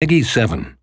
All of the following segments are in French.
Peggy 7.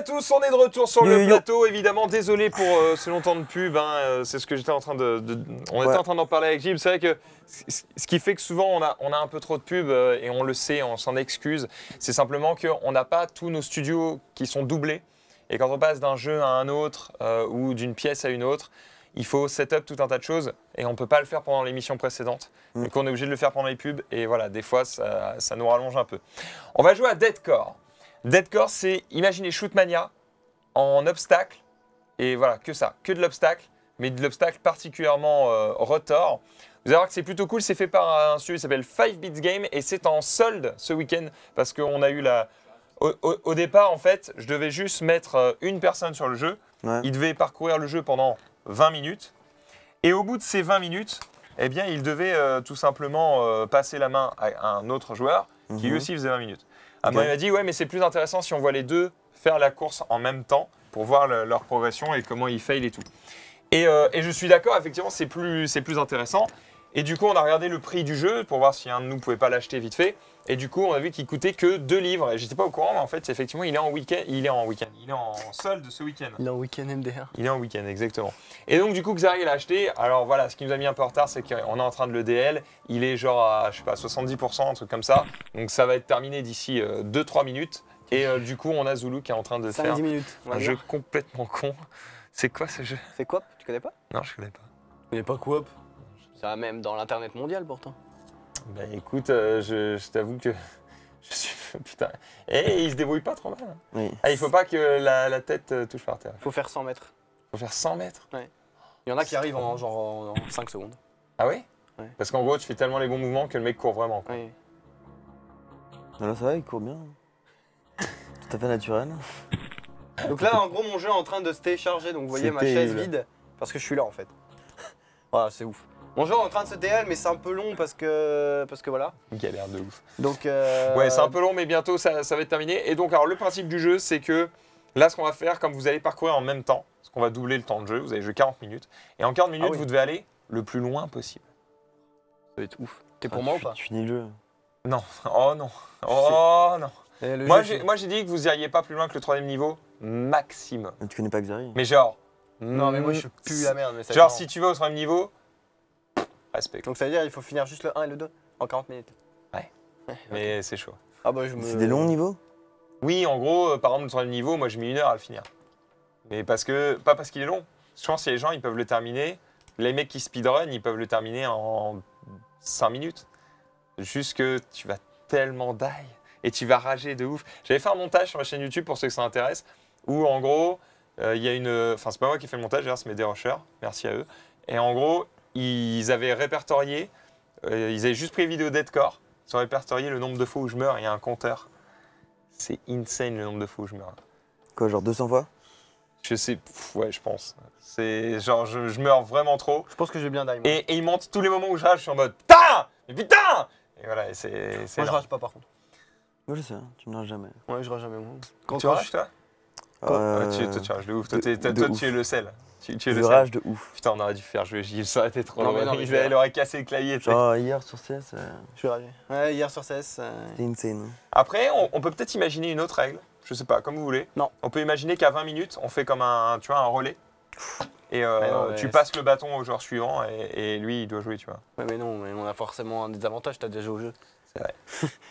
À tous, on est de retour sur le plateau. Évidemment, désolé pour euh, ce longtemps de pub. hein, euh, c'est ce que j'étais en train de, de- on était en train d'en parler avec Jim. C'est vrai que ce qui fait que souvent on a, on a un peu trop de pub euh, et on le sait, on s'en excuse. C'est simplement qu'on n'a pas tous nos studios qui sont doublés. Et quand on passe d'un jeu à un autre ou d'une pièce à une autre, il faut setup tout un tas de choses et on peut pas le faire pendant l'émission précédente. Mm. Donc on est obligé de le faire pendant les pubs et voilà, des fois ça, ça nous rallonge un peu. On va jouer à Deadcore. Deadcore, c'est imaginez Shootmania en obstacle et voilà, que ça, que de l'obstacle, mais de l'obstacle particulièrement euh, rotor. Vous allez voir que c'est plutôt cool, c'est fait par un studio qui s'appelle 5 Bits Game et c'est en solde ce week-end parce qu'on a eu la. Au, au- au départ, en fait, je devais juste mettre euh, une personne sur le jeu. Ouais. Il devait parcourir le jeu pendant 20 minutes. Et au bout de ces 20 minutes, eh bien, il devait euh, tout simplement euh, passer la main à un autre joueur qui lui Mhm. aussi faisait 20 minutes. À moi, Ok. il m'a dit, ouais, mais c'est plus intéressant si on voit les deux faire la course en même temps pour voir le- leur progression et comment ils fail et tout. Et, euh, et je suis d'accord, effectivement, c'est plus, plus intéressant. Et du coup, on a regardé le prix du jeu pour voir si un de nous pouvait pas l'acheter vite fait. Et du coup, on a vu qu'il coûtait que 2 livres. Et j'étais pas au courant, mais en fait, effectivement, il est en week-end. Il est en week-end. Il est en solde ce week-end. Il est en week-end MDR. Il est en week-end, exactement. Et donc, du coup, Xari l'a acheté. Alors voilà, ce qui nous a mis un peu en retard, c'est qu'on est en train de le DL. Il est genre à, je sais pas, 70%, un truc comme ça. Donc, ça va être terminé d'ici 2-3 minutes. Et euh, du coup, on a Zulu qui est en train de faire 5-10 minutes. un dire. jeu complètement con. C'est quoi ce jeu? C'est quoi Tu connais pas? Non, je connais pas. Tu connais pas Coop Ça même dans l'internet mondial pourtant. Bah écoute, euh, je, je t'avoue que je suis. Putain. Et il se débrouille pas trop mal. hein. Oui. Ah, il faut pas que la, la tête euh, touche par terre. Faut faire 100 mètres. Il faut faire 100 mètres? Il y en a qui arrivent en genre en, 5 secondes. Ah oui Ouais. Parce qu'en gros, tu fais tellement les bons mouvements que le mec court vraiment. quoi. Oui. Là, ça va, il court bien. Tout à fait naturel. Donc là en gros mon jeu est en train de se télécharger donc vous voyez C'est ma chaise terrible. vide parce que je suis là en fait. Voilà c'est ouf. Est en train de se DL mais c'est un peu long parce que parce que voilà. Galère de ouf. Donc euh, Ouais, c'est un peu long, mais bientôt ça, ça va être terminé. Et donc, alors, le principe du jeu, c'est que là, ce qu'on va faire, comme vous allez parcourir en même temps, parce qu'on va doubler le temps de jeu, vous allez jouer 40 minutes, et en 40 minutes, Ah oui. vous devez aller le plus loin possible. ça va être ouf. T'es Ah, pour moi ou pas Tu finis le jeu. Non, oh non, oh non. Le Moi, j'ai c'est- moi, j'ai dit que vous iriez pas plus loin que le troisième niveau, maximum. Mais Tu connais pas Xari Mais genre. Non mais moi je pue la merde mais ça Genre, dépend. si tu vas au troisième niveau, Donc ça veut dire il faut finir juste le 1 et le 2 en 40 minutes. Ouais. Mais c'est chaud. Ah bah je me C'est des longs niveaux? Oui, en gros, euh, par exemple, le troisième niveau, moi, je mets une heure à le finir. Mais parce que, pas parce qu'il est long. Je pense que les gens, ils peuvent le terminer Les mecs qui speedrun, ils peuvent le terminer en 5 minutes. Juste que tu vas tellement die et tu vas rager de ouf. J'avais fait un montage sur ma chaîne YouTube pour ceux que ça intéresse, où en gros, euh, il y a une. Enfin, c'est pas moi qui ai fait le montage, d'ailleurs, c'est mes dérocheurs, merci à eux. Et en gros, ils avaient répertorié, euh, ils avaient juste pris les vidéos Deadcore, ils ont répertorié le nombre de fois où je meurs, et il y a un compteur. C'est insane le nombre de fois où je meurs. Quoi, genre 200 fois? Je sais, pff, ouais, je pense. C'est genre, je, je meurs vraiment trop. Je pense que je vais bien die. Et, et ils montent tous les moments où je rage, je suis en mode Putain Mais putain Et voilà, c'est. Moi, je énorme. rage pas par contre. Moi je sais, hein, tu me rages jamais. Ouais, je rage jamais. Moi. Quand Tu toi, rages, toi? Euh, Ah, tu, Toi, tu rages de ouf. Toi, de- t'es- toi, de toi, ouf. tu es le sel. Tu, le rage de ouf. Putain, on aurait dû faire jouer Gilles, ça aurait été trop Non, mais drôle. non, mais Il aurait cassé le clavier. Genre hier sur CS, euh, je suis ragé. Ouais, hier sur CS. euh, c'était insane. Après, on, on peut peut-être imaginer une autre règle. Je sais pas, comme vous voulez. Non. On peut imaginer qu'à 20 minutes, on fait comme un, tu vois, un relais. Et euh, Mais non, mais tu passes le bâton au joueur suivant et, et lui, il doit jouer, tu vois. Ouais, mais non, mais on a forcément un désavantage. T'as déjà joué au jeu. C'est vrai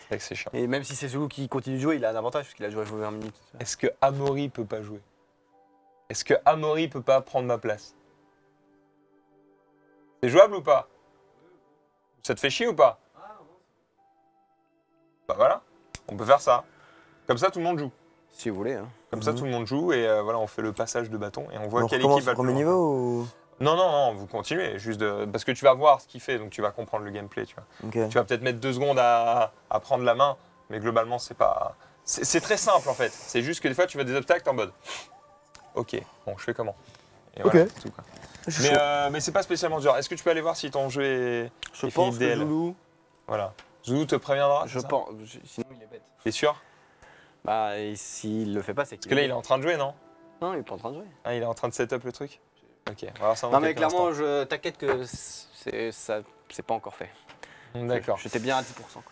que c'est chiant. Et même si c'est Zulu qui continue de jouer, il a un avantage parce qu'il a joué 20 minutes. Est-ce que Amaury peut pas jouer? Est-ce que Amaury peut pas prendre ma place? C'est jouable ou pas? Ça te fait chier ou pas? Bah voilà, on peut faire ça. Comme ça, tout le monde joue. Si vous voulez. Hein. Comme ça, Mhm. tout le monde joue et euh, voilà, on fait le passage de bâton et on voit on quelle équipe va au le premier niveau ou? Non, non, non, vous continuez, juste de- parce que tu vas voir ce qu'il fait, donc tu vas comprendre le gameplay, tu vois. Ok. Tu vas peut-être mettre deux secondes à, à prendre la main, mais globalement, c'est pas. C'est très simple en fait. C'est juste que des fois, tu vas des obstacles en mode. Ok, bon, je fais comment Et Ok. voilà, c'est tout, quoi. Je suis Mais, chaud. euh, mais c'est pas spécialement dur. Est-ce que tu peux aller voir si ton jeu est. Je Et pense que DL. Zulu. Voilà. Zoulou te préviendra Je c'est ça pense. je- Sinon, il est bête. T'es sûr Bah, et s'il le fait pas, c'est qu'il Parce que là, il est en train de jouer, non Non, il est pas en train de jouer. ah, Il est en train de setup le truc Ok, on va voir ça dans Non, mais quelques clairement, je t'inquiète que c'est ça, c'est pas encore fait. D'accord. J'étais bien à 10%. quoi.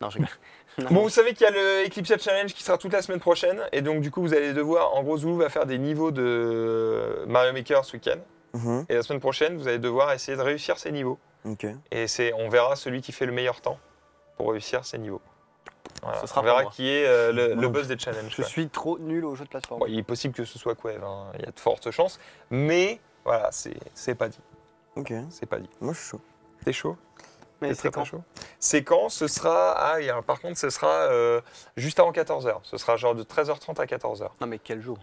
Non, je rigole. Non, Bon, vous savez qu'il y a le Eclipse Challenge qui sera toute la semaine prochaine. Et donc, du coup, vous allez devoir. En gros, Zoulou va faire des niveaux de Mario Maker ce week-end. Mhm, Et la semaine prochaine, vous allez devoir essayer de réussir ces niveaux. Ok. Et c'est, on verra celui qui fait le meilleur temps pour réussir ces niveaux. Voilà. Ce sera on verra moi. qui est euh, le, le boss des challenges. Je quoi. suis trop nul au jeu de plateforme. Bon, il est possible que ce soit Quev, hein. il y a de fortes chances. Mais voilà, c'est, c'est pas dit. Ok. C'est pas dit. Moi je suis chaud. T'es chaud? Mais c'est quand C'est quand? Ce sera. Ah, il y a- par contre, ce sera euh, juste avant 14h. Ce sera genre de 13h30 à 14h. Non, mais quel jour?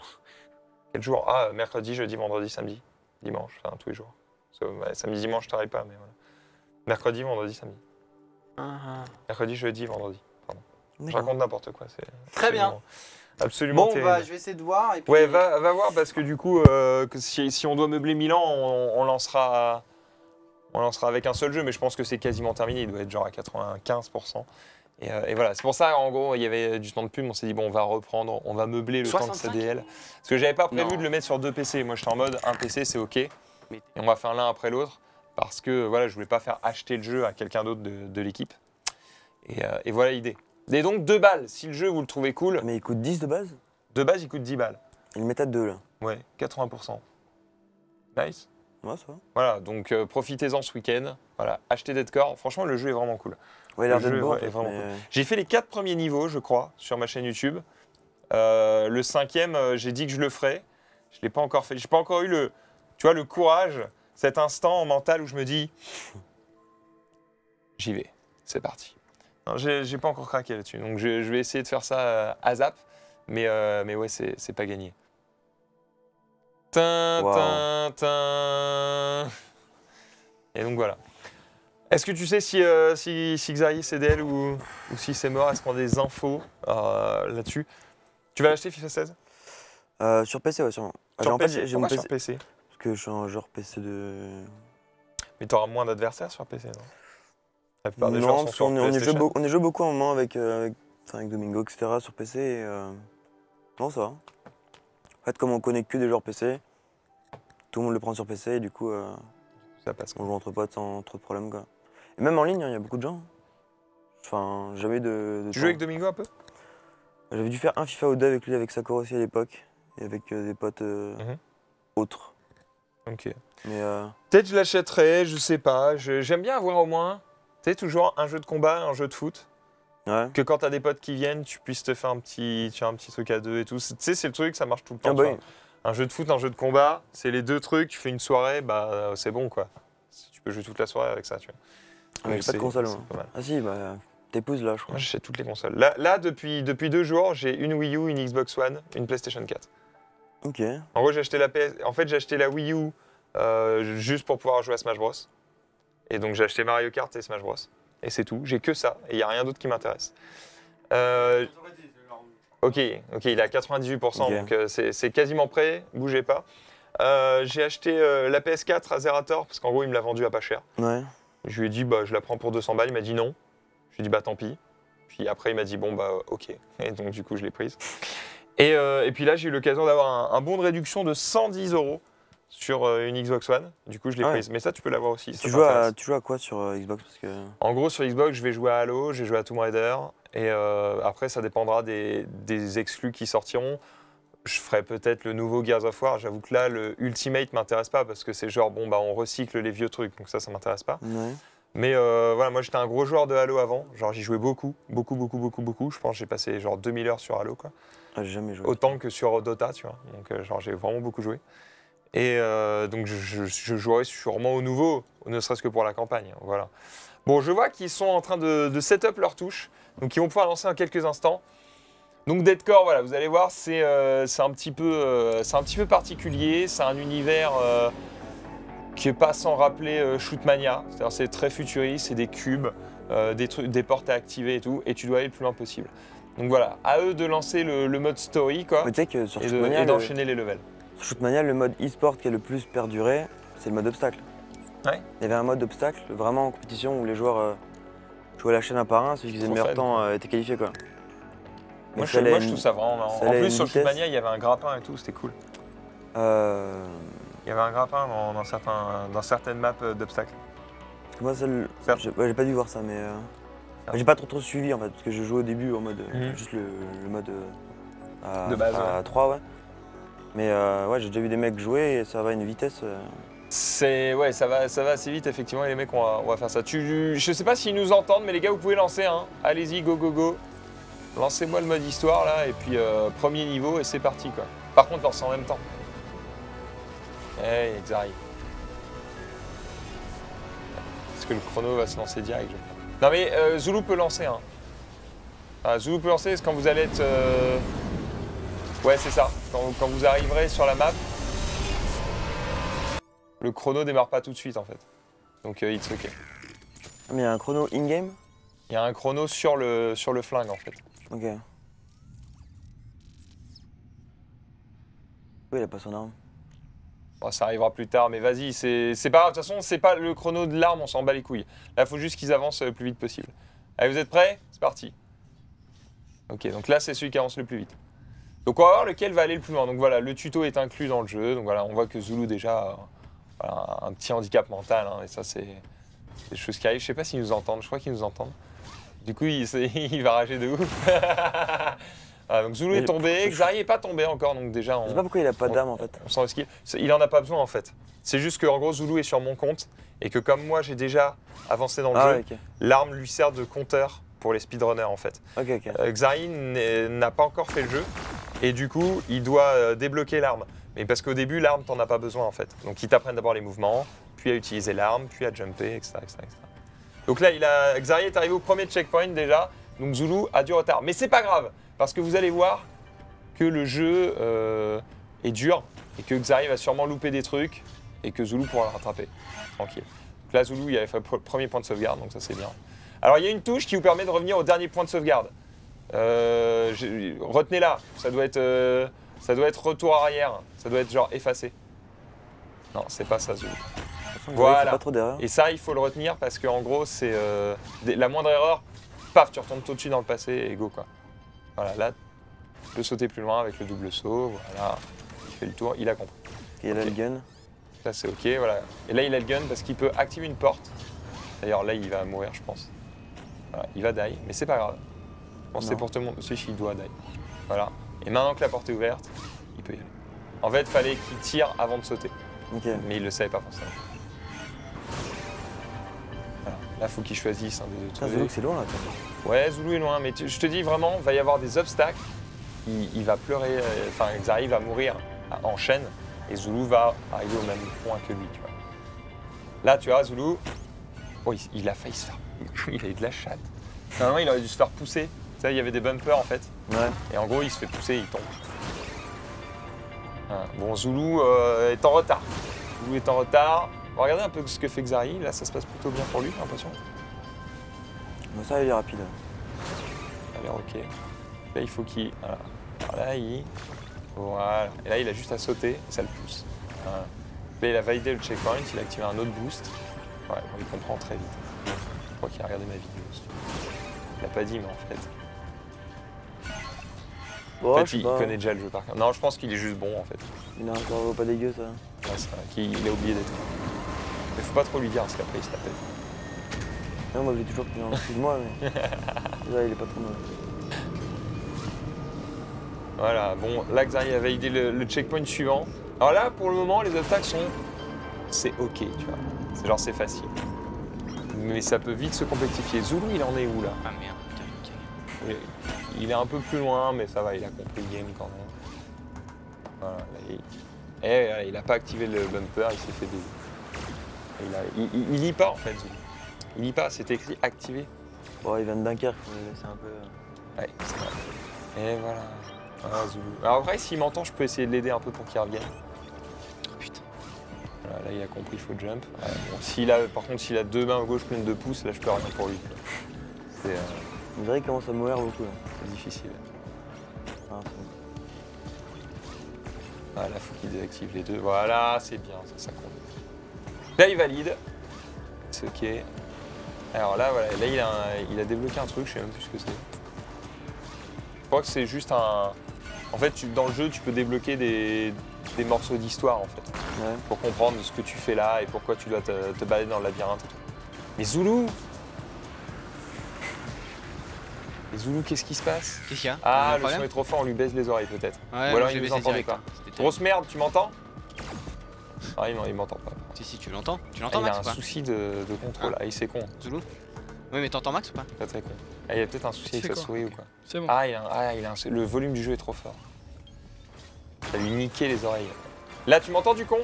Quel jour? Ah, mercredi, jeudi, vendredi, samedi. Dimanche, enfin tous les jours. So, ouais, samedi, dimanche, je travaille pas, mais voilà. Mercredi, vendredi, samedi. Ah, Mercredi, jeudi, vendredi. Je raconte n'importe quoi. C'est Très bien. absolument-. Bon, bah, je vais essayer de voir. Et puis... Ouais, va, va voir parce que du coup, euh, si, si on doit meubler Milan, on, on lancera, on lancera avec un seul jeu, mais je pense que c'est quasiment terminé. Il doit être genre à 95%. Et, euh, et voilà, c'est pour ça, en gros, il y avait du temps de pub. On s'est dit, bon, on va reprendre, on va meubler le temps de 65? CDL. Parce que j'avais pas prévu Non. de le mettre sur deux PC. Moi, j'étais en mode, un PC, c'est OK. Et on va faire l'un après l'autre. Parce que voilà, je voulais pas faire acheter le jeu à quelqu'un d'autre de, de l'équipe. Et, euh, et voilà l'idée. Et donc, deux balles. Si le jeu, vous le trouvez cool, Mais il coûte 10 de base? De base, il coûte 10 balles. Il le met à 2 là. Ouais, 80%. Nice. Ouais, ça va. Voilà, donc euh, profitez-en ce week-end. Voilà, achetez Deadcore. Franchement, le jeu est vraiment cool. Ouais, il a Le l'air jeu d'être beau. est en fait, vraiment mais, J'ai fait les quatre premiers niveaux, je crois, sur ma chaîne YouTube. Euh, le cinquième, euh, j'ai dit que je le ferais. Je l'ai pas encore fait. J'ai pas encore eu le, tu vois, le courage, cet instant mental où je me dis, j'y vais. C'est parti. Non, j'ai pas encore craqué là-dessus. Donc je, je vais essayer de faire ça euh, à zap. Mais, euh, mais ouais, c'est pas gagné. Wow. Et donc voilà. Est-ce que tu sais si, euh, si, si Xari c'est d'elle ou, ou si c'est mort? Est-ce qu'on a des infos euh, là-dessus? Tu vas l'acheter FIFA 16 euh, sur PC, ouais, sûrement. Ah, Sur en fait, PC j'ai mon PC. sur PC Parce que je suis un joueur PC de. Mais t'auras moins d'adversaires sur PC, non? La plupart des non, gens sont parce sur est- on, est joué PlayStation. beaucoup, on est joué beaucoup un moment avec, euh, avec, avec Domingo, etc. sur PC. Et, euh, Non, ça va. En fait, comme on connaît que des joueurs PC, tout le monde le prend sur PC et du coup, euh, Ça passe. on joue entre potes sans trop de problèmes. Quoi. Et même en ligne, hein, il y a beaucoup de gens. Enfin, jamais de. de Tu joues avec Domingo un peu? J'avais dû faire un FIFA ou deux avec lui, avec Sakura aussi à l'époque. Et avec euh, des potes euh, Mhm. autres. Ok. Mais euh, Peut-être je l'achèterai, je sais pas. J'aime bien avoir au moins, tu sais, toujours un jeu de combat, un jeu de foot. Ouais. Que quand t'as des potes qui viennent, tu puisses te faire un petit, tu vois, un petit truc à deux et tout. Tu sais, c'est le truc, ça marche tout le temps. Ah bah oui. Un jeu de foot, un jeu de combat, c'est les deux trucs. Tu fais une soirée, bah c'est bon quoi. Tu peux jouer toute la soirée avec ça, tu vois. Ah, mais j'ai pas de console, c'est moi. pas mal. Ah si, bah, t'épouses là, je crois. J'achète toutes les consoles. Là, là depuis, depuis deux jours, j'ai une Wii U, une Xbox One, une PlayStation 4. Ok. En gros, j'ai acheté la PS... En fait, j'ai acheté la Wii U euh, juste pour pouvoir jouer à Smash Bros. Et donc, j'ai acheté Mario Kart et Smash Bros. Et c'est tout. J'ai que ça. Et il n'y a rien d'autre qui m'intéresse. Euh, ok, ok, il est à 98%, Ok. donc euh, c'est quasiment prêt. Bougez pas. Euh, j'ai acheté euh, la PS4 à Zerator parce qu'en gros, il me l'a vendu à pas cher. Ouais. Je lui ai dit, bah, je la prends pour 200 balles. Il m'a dit non. Je lui ai dit, bah, tant pis. Puis après, il m'a dit, bon, bah, ok. Et donc, du coup, je l'ai prise. Et, euh, et puis là, j'ai eu l'occasion d'avoir un, un bon de réduction de 110 euros sur euh, une Xbox One. Du coup, je l'ai Ah ouais. prise. Mais ça, tu peux l'avoir aussi. Tu joues, à, t'intéresse. tu joues à quoi sur euh, Xbox? Parce que. En gros, sur Xbox, je vais jouer à Halo, je vais jouer à Tomb Raider. Et euh, après, ça dépendra des, des exclus qui sortiront. Je ferai peut-être le nouveau Gears of War. J'avoue que là, le Ultimate m'intéresse pas parce que c'est genre, bon, bah, on recycle les vieux trucs. Donc ça, ça m'intéresse pas. Ouais. Mais euh, voilà, moi j'étais un gros joueur de Halo avant. Genre j'y jouais beaucoup, beaucoup, beaucoup, beaucoup, beaucoup. Je pense que j'ai passé genre 2000 heures sur Halo, quoi. Ah, j'ai jamais joué. Autant que sur Dota, tu vois. Donc genre j'ai vraiment beaucoup joué. Et euh, donc je, jouerai sûrement au nouveau, ne serait-ce que pour la campagne. Voilà. Bon, je vois qu'ils sont en train de, de set up leurs touches. Donc ils vont pouvoir lancer en quelques instants. Donc Deadcore, voilà, vous allez voir, c'est euh, un, petit peu, euh, un petit peu particulier. C'est un univers euh, qui est pas sans rappeler Shootmania. C'est-à-dire c'est très futuriste, c'est des cubes, des, trucs, des portes à activer et tout. Et tu dois aller le plus loin possible. Donc voilà, à eux de lancer le, le mode story, quoi, et de- le, d'enchaîner les levels. Shootmania, le mode e-sport qui a le plus perduré, c'est le mode obstacle. Ouais. Il y avait un mode obstacle vraiment en compétition où les joueurs euh, jouaient la chaîne un par un, celui qui faisait le meilleur temps euh, était qualifié quoi. Moi, je, moi, je une- trouve ça vraiment marrant. ça En plus, sur. Shootmania, il y avait un grappin et tout, c'était cool. Euh, Il y avait un grappin dans, dans certains, dans certaines maps euh, d'obstacles. moi, le- j'ai ouais, pas dû voir ça, mais euh, j'ai pas trop trop suivi en fait, parce que je jouais au début en mode Mhm. juste le, le mode à, De base, à ouais. 3 ouais. Mais euh, ouais, j'ai déjà vu des mecs jouer et ça va à une vitesse. euh, C'est ouais, ça va, ça va assez vite effectivement. Et les mecs, on va, faire ça. Tu, je sais pas s'ils nous entendent, mais les gars, vous pouvez lancer. Hein. Allez-y, go go go. Lancez-moi le mode histoire là, et puis euh, premier niveau et c'est parti quoi. Par contre, lancez en même temps. Hey, Xari. Est-ce que le chrono va se lancer direct je crois? Non mais euh, Zulu peut lancer. Hein. Ah, Zulu peut lancer, c'est quand vous allez être. euh, Ouais, c'est ça. Quand, quand vous arriverez sur la map, le chrono démarre pas tout de suite en fait. Donc euh, it's ok. Mais il y a un chrono in-game? Il y a un chrono sur le, sur le flingue en fait. Ok. Oui, il a pas son arme. Bon, ça arrivera plus tard, mais vas-y, c'est c'est pas grave. De toute façon, c'est pas le chrono de l'arme, on s'en bat les couilles. Là, il faut juste qu'ils avancent le plus vite possible. Allez, vous êtes prêts? C'est parti. Ok, donc là, c'est celui qui avance le plus vite. Donc on va voir lequel va aller le plus loin. Donc voilà, le tuto est inclus dans le jeu. Donc voilà, on voit que Zulu déjà a voilà, un petit handicap mental. hein, et ça, c'est des choses qui arrivent. Je sais pas s'ils nous entendent. Je crois qu'ils nous entendent. Du coup, il, va rager de ouf. Ah, donc Zulu est tombé. je- Xari est pas tombé encore. Donc déjà, Je on, sais pas pourquoi il a pas d'arme en fait. on s'en esquive. C'est- Il en a pas besoin en fait. C'est juste que en gros Zulu est sur mon compte et que comme moi j'ai déjà avancé dans le Ah jeu, l'arme lui sert de compteur pour les speedrunners en fait. Ok, ok. Euh, Xari n'a pas encore fait le jeu et du coup il doit euh, débloquer l'arme. Mais parce qu'au début l'arme t'en as pas besoin en fait. Donc il t'apprennent d'abord les mouvements, puis à utiliser l'arme, puis à jumper, etc. etc., etc. Donc là il a, Xari est arrivé au premier checkpoint déjà, donc Zulu a du retard. Mais c'est pas grave parce que vous allez voir que le jeu euh, est dur et que Xari va sûrement louper des trucs et que Zulu pourra le rattraper. Tranquille. Donc là, Zulu, il avait fait le premier point de sauvegarde, donc ça c'est bien. Alors il y a une touche qui vous permet de revenir au dernier point de sauvegarde. Euh, Retenez-la, ça doit être euh, ça doit être retour arrière, ça doit être genre effacé. Non, c'est pas ça façon, Voilà. il pas trop. Et ça, il faut le retenir parce qu'en gros, c'est euh, la moindre erreur, paf, tu retournes tout de suite dans le passé et go quoi. Voilà, là, tu peux sauter plus loin avec le double saut, voilà, il fait le tour, il a compris. Il y a le gun. Là, c'est ok, voilà. Et là, il a le gun parce qu'il peut activer une porte. D'ailleurs, là, il va mourir, je pense. Voilà, il va die, mais c'est pas grave. C'est Non. pour te montrer celui qui doit die. Voilà. Et maintenant que la porte est ouverte, il peut y aller. En fait, il fallait qu'il tire avant de sauter, mais il le savait pas forcément. Voilà. Là, faut qu'il choisisse un des deux Putain, trucs. Zulu, c'est loin là. Ouais, Zulu est loin, mais tu- je te dis vraiment, il va y avoir des obstacles. Il, il va pleurer, euh, enfin, Xari va mourir en chaîne et Zulu va arriver au même point que lui, tu vois. Là, tu vois, Zulu. Oh, il, il a failli se faire. Il a eu de la chatte. Normalement, il aurait dû se faire pousser. Tu sais, il y avait des bumpers en fait. Ouais. Et en gros, il se fait pousser, il tombe. Voilà. Bon, Zulu euh, est en retard. Zulu est en retard. On va regarder un peu ce que fait Xari. Là, ça se passe plutôt bien pour lui, j'ai l'impression. Bon, ça, il est rapide. Ça a l'air ok. Là, il faut qu'il. Voilà. Alors là, il. Voilà. Et là, il a juste à sauter et ça le pousse. Voilà. Là, il a validé le checkpoint, il a activé un autre boost. Ouais, bon, il comprend très vite. Qu'il a regardé ma vidéo. Il l'a pas dit, mais en fait. Bon, en fait, il pas. connaît déjà le jeu par cœur. Non, je pense qu'il est juste bon en fait. Il a un cerveau pas dégueu, ça. Ouais, c'est vrai qu'il il a oublié d'être. Mais faut pas trop lui dire parce qu'après il se la pète. Non, moi, j'ai toujours en dessous de moi, mais. Là, il est pas trop mal. Voilà, bon, là Xari a validé le, le checkpoint suivant. Alors là, pour le moment, les obstacles sont. C'est ok, tu vois. C'est genre, c'est facile. Mais ça peut vite se complexifier. Zulu, il en est où là? Ah merde, putain, ok. Il- Il est un peu plus loin, mais ça va, il a compris le game quand même. Voilà, là, il... Et voilà, il a pas activé le bumper, il s'est fait des. Il, a- il- il- il lit pas en fait, Zulu. Il lit pas, c'est écrit activé. Bon, il vient de Dunkerque, faut le laisser un peu. euh. Ouais, c'est vrai. Et voilà. Voilà, Zulu. Alors après, s'il m'entend, je peux essayer de l'aider un peu pour qu'il revienne. Voilà, là, il a compris, il faut jump. Ouais, bon, s'il a, par contre, s'il a deux mains gauche pleines de pouces, là, je peux rien pour lui. C'est euh, dirait qu'il commence à mourir beaucoup, c'est difficile. Ah. Voilà, il faut qu'il désactive les deux. Voilà, c'est bien, ça, ça compte. Là, il valide. C'est ok. Alors là, voilà, là, il a, un- il a débloqué un truc, je sais même plus ce que c'est. Je crois que c'est juste un. En fait, tu- dans le jeu, tu peux débloquer des, des morceaux d'histoire, en fait. Ouais. pour comprendre ce que tu fais là et pourquoi tu dois te, te balader dans le labyrinthe et tout. Mais Zoulou Mais Zoulou, qu'est-ce qui se passe? Qu'est-ce qu'il y a? Ah, le son est trop fort, on lui baisse les oreilles peut-être. Ouais, Ou alors il nous entendait direct, pas. hein. Grosse merde, tu m'entends? Ah, il, il m'entend pas. Si, si, tu l'entends Tu Ah, l'entends, il a Max un souci de, de contrôle. Ah, il c'est con, Zoulou? Oui, mais t'entends Max ou pas? Pas très con. Ah, il a peut-être un souci avec sa souris ou quoi. C'est bon. Ah, il a, un- ah, il a un- le volume du jeu est trop fort. Ça lui niqué les oreilles. Là, tu m'entends du con?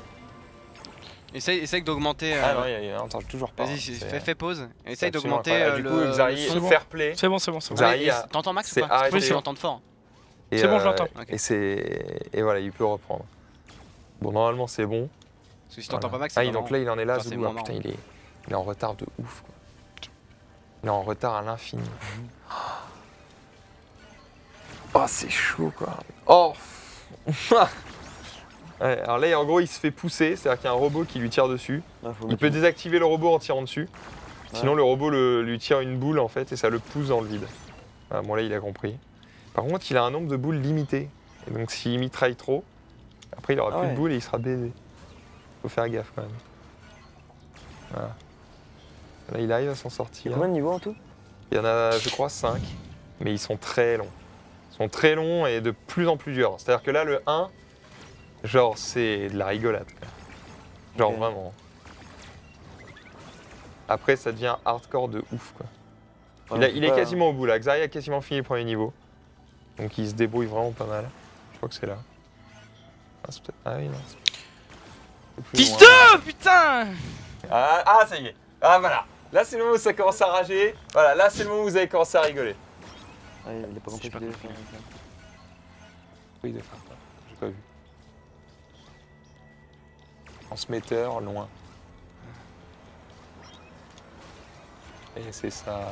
Essaye, essaye d'augmenter. euh, Ah non, il, entend toujours pas. Vas-y, fais, fais pause. Essaye d'augmenter euh, Du coup, Xari, le fair play. C'est bon, c'est bon, c'est bon. A- T'entends Max c'est ou pas. Oui, je l'entends fort. Et, C'est bon, je euh, l'entends. Et c'est et voilà, il peut reprendre. Bon, normalement c'est bon. Parce que si t'entends Voilà. pas Max, Ah, c'est il- donc là il en est là, Enfin, Ah, putain, il est, il est en retard de ouf. Quoi. Il est en retard à l'infini. Oh, c'est chaud quoi. Oh Ouais, Alors là, en gros, il se fait pousser, c'est-à-dire qu'il y a un robot qui lui tire dessus. Ah, Il peut désactiver le robot en tirant dessus. Sinon, le robot le- lui tire une boule en fait et ça le pousse dans le vide. Voilà, bon, là, il a compris. Par contre, il a un nombre de boules limité. Et donc, s'il mitraille trop, après, il aura Ah plus de boules et il sera baisé. Faut faire gaffe quand même. Voilà. Là, il arrive à s'en Il y sortir. a combien de niveaux en tout? Il y en a, je crois, 5, mais ils sont très longs. Sont très longs et de plus en plus durs. C'est-à-dire que là, le 1, genre, c'est de la rigolade. quoi. Genre, vraiment. Après, ça devient hardcore de ouf. Quoi. il, a- est quasiment au bout là. Xari a quasiment fini le premier niveau. Donc, il se débrouille vraiment pas mal. Je crois que c'est là. Ah, c'est peut-être- ah oui, non. Fils putain Ah, ah, ça y est. Ah, voilà. Là, c'est le moment où ça commence à rager. Voilà, là, c'est le moment où vous avez commencé à rigoler. Ah, il a pas compris pas compris. faire. Oui, de faire ça. J'ai pas vu. Transmetteur, loin. Et c'est ça.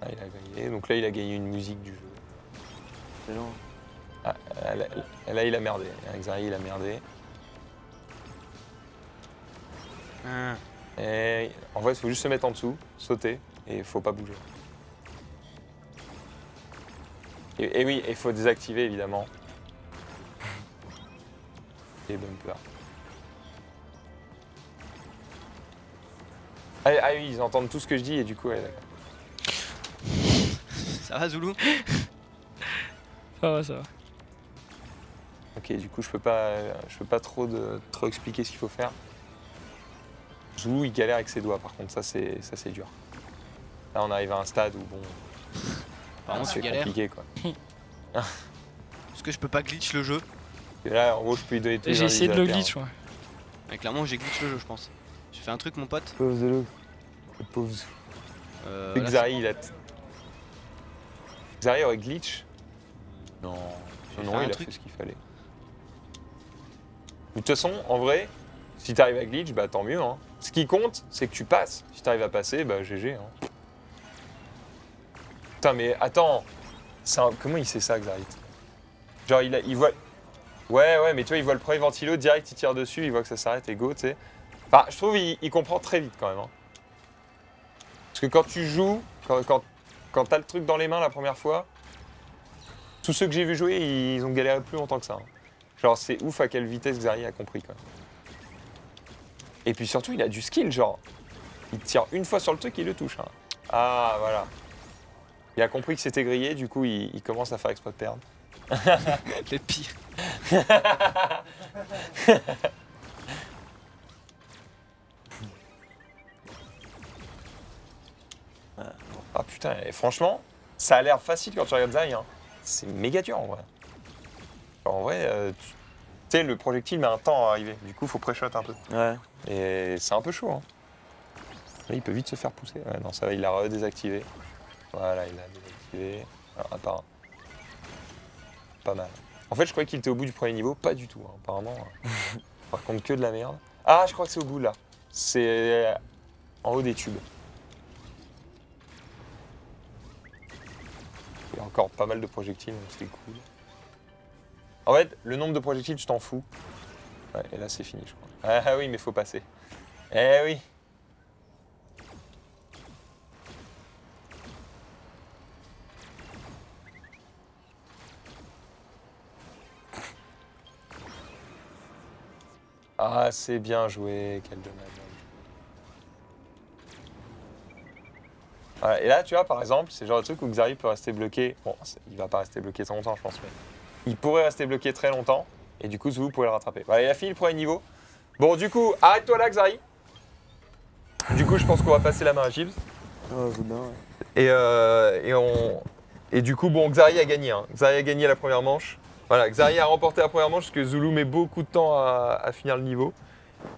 Ah, il a gagné. Donc là, il a gagné une musique du jeu. C'est long. Ah, là, là, là, il a merdé. Xari, il a merdé. Ah. Et en vrai, il faut juste se mettre en dessous, sauter, et il faut pas bouger. Et, et oui, il faut désactiver évidemment les bumpers. Ah, ah oui, ils entendent tout ce que je dis et du coup, ouais. Ça va, Zoulou Ça va, ça va. Ok, du coup, je peux pas, je peux pas trop, de, trop expliquer ce qu'il faut faire. Zoulou, il galère avec ses doigts, par contre, ça c'est, ça c'est dur. Là, on arrive à un stade où bon, Par contre, c'est tu galères. compliqué quoi. Est-ce que je peux pas glitch le jeu? Et là, en gros, je peux lui donner les J'ai essayé de le glitch, moi. Ouais, Clairement, j'ai glitch le jeu, je pense. J'ai fait un truc, mon pote. Pauvre. Le pauvre. Euh, Xari, il a. Xari aurait glitch? Non. Non, il a truc. fait ce qu'il fallait. De toute façon, en vrai, si t'arrives à glitch, bah tant mieux. Hein. Ce qui compte, c'est que tu passes. Si t'arrives à passer, bah GG. Hein. Putain, mais attends. Un- Comment il sait ça, Xarit Genre, il, a- il voit. Ouais, ouais, mais tu vois, il voit le premier ventilo, direct, il tire dessus, il voit que ça s'arrête et go, tu sais. Enfin, je trouve il, comprend très vite quand même. hein. Parce que quand tu joues, quand, quand, quand t'as le truc dans les mains la première fois, tous ceux que j'ai vu jouer, ils ont galéré plus longtemps que ça. hein. Genre, c'est ouf à quelle vitesse Xari a compris, quoi. Et puis surtout, il a du skill, genre. Il tire une fois sur le truc, il le touche. hein. Ah, voilà. Il a compris que c'était grillé, du coup, il, il commence à faire exprès de perdre. Les pires. Ah putain, et franchement, ça a l'air facile quand tu regardes Xari. Hein. C'est méga dur, en vrai. En vrai, euh, tu sais, le projectile met un temps à arriver. Du coup, faut pré-shot un peu. Ouais. Et c'est un peu chaud. Hein. Là, il peut vite se faire pousser. Ouais, non, ça va, il l'a redésactivé. Voilà, il l'a désactivé. Alors, part. Pas mal. En fait, je croyais qu'il était au bout du premier niveau. Pas du tout, hein, apparemment. euh, Par contre, que de la merde. Ah, je crois que c'est au bout là. C'est en haut des tubes. Il y a encore pas mal de projectiles, donc c'est cool. En fait, le nombre de projectiles, tu t'en fous. Ouais, et là, c'est fini, je crois. Ah oui, mais faut passer. Eh oui. Ah, c'est bien joué, quel dommage. Voilà, et là, tu vois, par exemple, c'est le genre de truc où Xari peut rester bloqué. Bon, il va pas rester bloqué très longtemps, je pense, mais il pourrait rester bloqué très longtemps. Et du coup, Zulu pourrait le rattraper. Voilà, il a fini le premier niveau. Bon, du coup, arrête-toi là, Xari. Du coup, je pense qu'on va passer la main à Gibbs. Oh, ouais. Et, euh, et, on... et du coup, bon, Xari a gagné. Hein. Xari a gagné la première manche. Voilà, Xari a remporté la première manche parce que Zulu met beaucoup de temps à, à finir le niveau.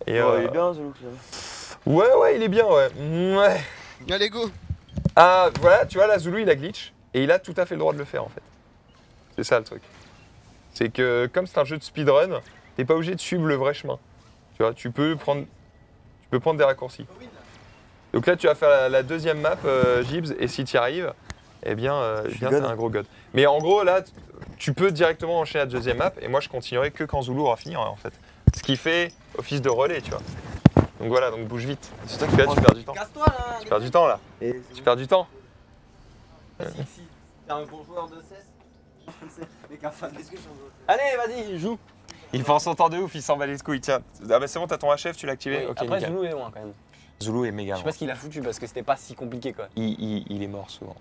Et, Oh, euh, il est bien, Zulu. ça. Ouais, ouais, il est bien, ouais. Ouais. Allez, go Ah, voilà, tu vois, là, Zulu, il a glitch. Et il a tout à fait le droit de le faire, en fait. C'est ça, le truc. C'est que, comme c'est un jeu de speedrun, t'es pas obligé de suivre le vrai chemin. Tu vois, tu peux prendre, tu peux prendre des raccourcis. Donc là, tu vas faire la, la deuxième map, euh, Gibbs, et si tu y arrives, eh bien, euh, eh bien t'es god. un gros god. Mais en gros, là, tu peux directement enchaîner la deuxième map, et moi, je continuerai que quand Zulu aura fini, en fait. Ce qui fait office de relais, tu vois. Donc voilà, donc bouge vite. C'est toi Tu vois, tu perds du temps. Casse-toi là Tu perds du temps, là. Et Tu perds du temps. Si, si, t'es un bon joueur de CES. Avec un fan discussion. Allez, vas-y, joue. Il pense son temps de ouf, il s'en bat les couilles. Tiens, ah bah c'est bon, t'as ton HF, tu l'as activé Oui, Après, nickel. Zulu est loin quand même. Zulu est méga Je sais pas ce qu'il a foutu parce que c'était pas si compliqué quoi. il, il- il est mort souvent.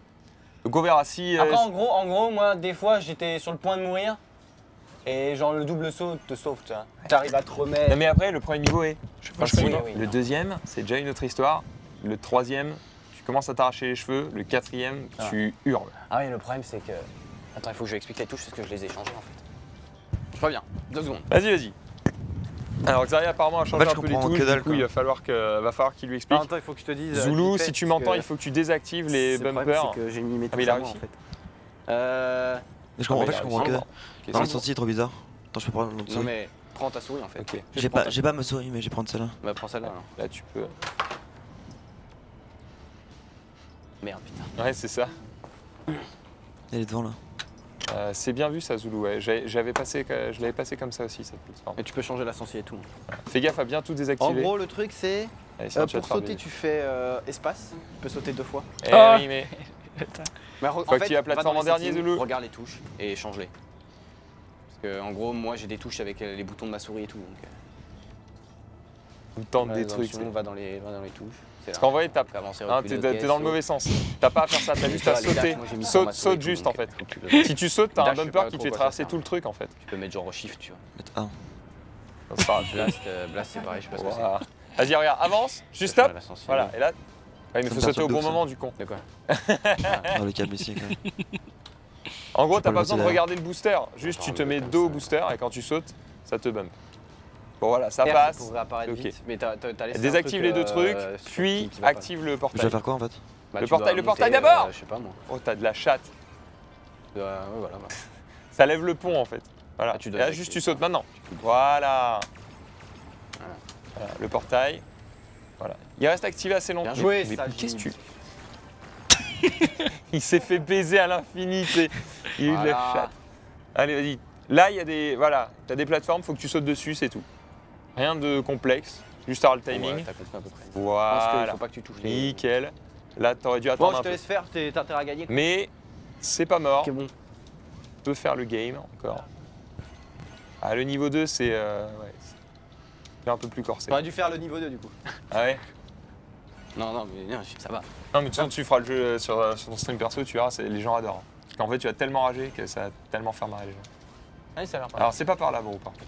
Donc on verra si. euh, Après, en gros, en gros, moi, des fois, j'étais sur le point de mourir. Et genre, le double saut te sauve, tu vois. T'arrives à te remettre. Non, mais après, le premier niveau est. Je sais pas, je facile. connais oui, le non. deuxième, c'est déjà une autre histoire. Le troisième, tu commences à t'arracher les cheveux. Le quatrième, Ah. tu hurles. Ah oui, le problème, c'est que. Attends, il faut que je lui explique les touches parce que je les ai changées en fait. Je reviens. Deux secondes. Vas-y, vas-y. Alors Xaria apparemment a changé En fait, un je peu les comprends touches, que dalle, du coup quoi. il va falloir que- va falloir qu'il lui explique. il faut que je te dise. Zulu, si tu m'entends, il faut que tu désactives les bumpers. que j'ai mis mes Ah, mais il a réussi. en fait. Euh. Je comprends, en Ah, mais fait, je comprends que dalle. Le sortie, c'est trop bizarre. Attends, je peux prendre l'autre Non, souris. mais prends ta souris en fait. bon. Ok, J'ai pas, j'ai pas ma souris, mais je vais prendre celle-là. Bah, prends celle-là. alors. là tu peux. Merde, putain. Ouais, c'est ça. Elle est devant là. Euh, c'est bien vu ça, Zulu. Ouais. J'avais passé, je l'avais passé comme ça aussi cette plateforme. Et tu peux changer la sensibilité et tout. Fais gaffe à bien tout En désactiver. gros, le truc, c'est. Euh, tu pour sauter, tu fais euh, espace. Tu peux sauter deux fois. Eh Ah. oui, mais Mais re- Faut activer la plateforme en dernier, Zulu. Regarde les touches et change-les. Parce que en gros, moi j'ai des touches avec les boutons de ma souris et tout. Donc, euh, on tente ouais, des trucs. sinon, c'est- va dans les, va dans les touches. C'est Parce qu'en vrai, hein, t'es ok, t'es dans le mauvais sens. T'as pas à faire ça, t'as juste à sauter. moi, Saute, saute juste donc, en fait. Si tu sautes, t'as un bumper qui te fait traverser faire. tout le truc en fait. Tu peux mettre genre shift, tu vois. C'est pas grave. Blast, euh, blast c'est pareil, je sais pas ce que c'est. Vas-y, regarde, avance, juste sensibilité. Voilà, et là. Ouais, mais faut sauter au bon moment du con. De quoi dans le câble ici, quand même. En gros, t'as pas besoin de regarder le booster. Juste, tu te mets dos au booster et quand tu sautes, ça te bump. Bon voilà, ça passe. vite. Mais laissé un Désactive truc, les deux euh, trucs, puis qui- qui va pas. active le Je portail. dois faire quoi en fait Bah, Le portail- le monter, portail euh, d'abord Je sais pas moi. Oh, t'as de la chatte. Euh, ouais, voilà. Ça lève le pont en fait. Voilà. Ah, tu Et dois là, juste tu sautes maintenant. Voilà. Voilà. Voilà, Le portail. Voilà. Il reste activé assez longtemps. Bien joué, Mais- Qu'est-ce que tu. Il s'est fait baiser à l'infini. Il a eu de la Voilà. chatte. Allez, vas-y. Là, il y a des. Voilà. T'as des plateformes, faut que tu sautes dessus, c'est tout. Rien de complexe. Juste avoir le timing. Ouais, T'as compris à peu près. Je pense qu'il voilà. faut pas que tu touches les. Nickel. Là, t'aurais dû Bon, attendre je un te peu. laisse faire, t'es- t'as intérêt à gagner. quoi. Mais c'est pas mort. Ok, bon. On peut faire le game encore. Ah, le niveau 2, c'est. euh, ouais, c'est un peu plus corsé. T'aurais dû faire le niveau 2 du coup. Ah ouais? Non, non, mais non, ça va. Non, mais de toute façon, tu feras le jeu euh, sur, euh, sur ton stream perso, tu verras, les gens adorent. Parce qu'en fait, tu vas tellement rager que ça va tellement faire marrer les gens. Allez, ça a l'air pas Alors, c'est pas par là, bro, par contre.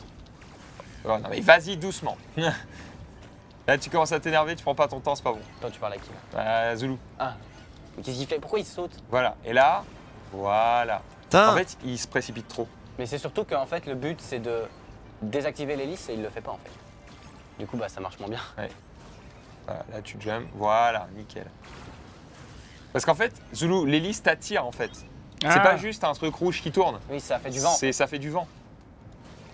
Ouais, non, mais vas-y doucement. Là, tu commences à t'énerver, tu prends pas ton temps, c'est pas bon. Toi, tu parles avec qui là Euh, Zulu. Mais qu'est-ce qu'il fait? Pourquoi il saute? Voilà. Et là, voilà. En fait, il se précipite trop. Mais c'est surtout qu'en fait, le but c'est de désactiver l'hélice et il le fait pas en fait. Du coup, bah ça marche moins bien. Voilà, là, tu jumps. Voilà, nickel. Parce qu'en fait, Zulu, l'hélice t'attire en fait. C'est Ah. pas juste un truc rouge qui tourne. Oui, ça fait du vent. C'est- Ça fait du vent.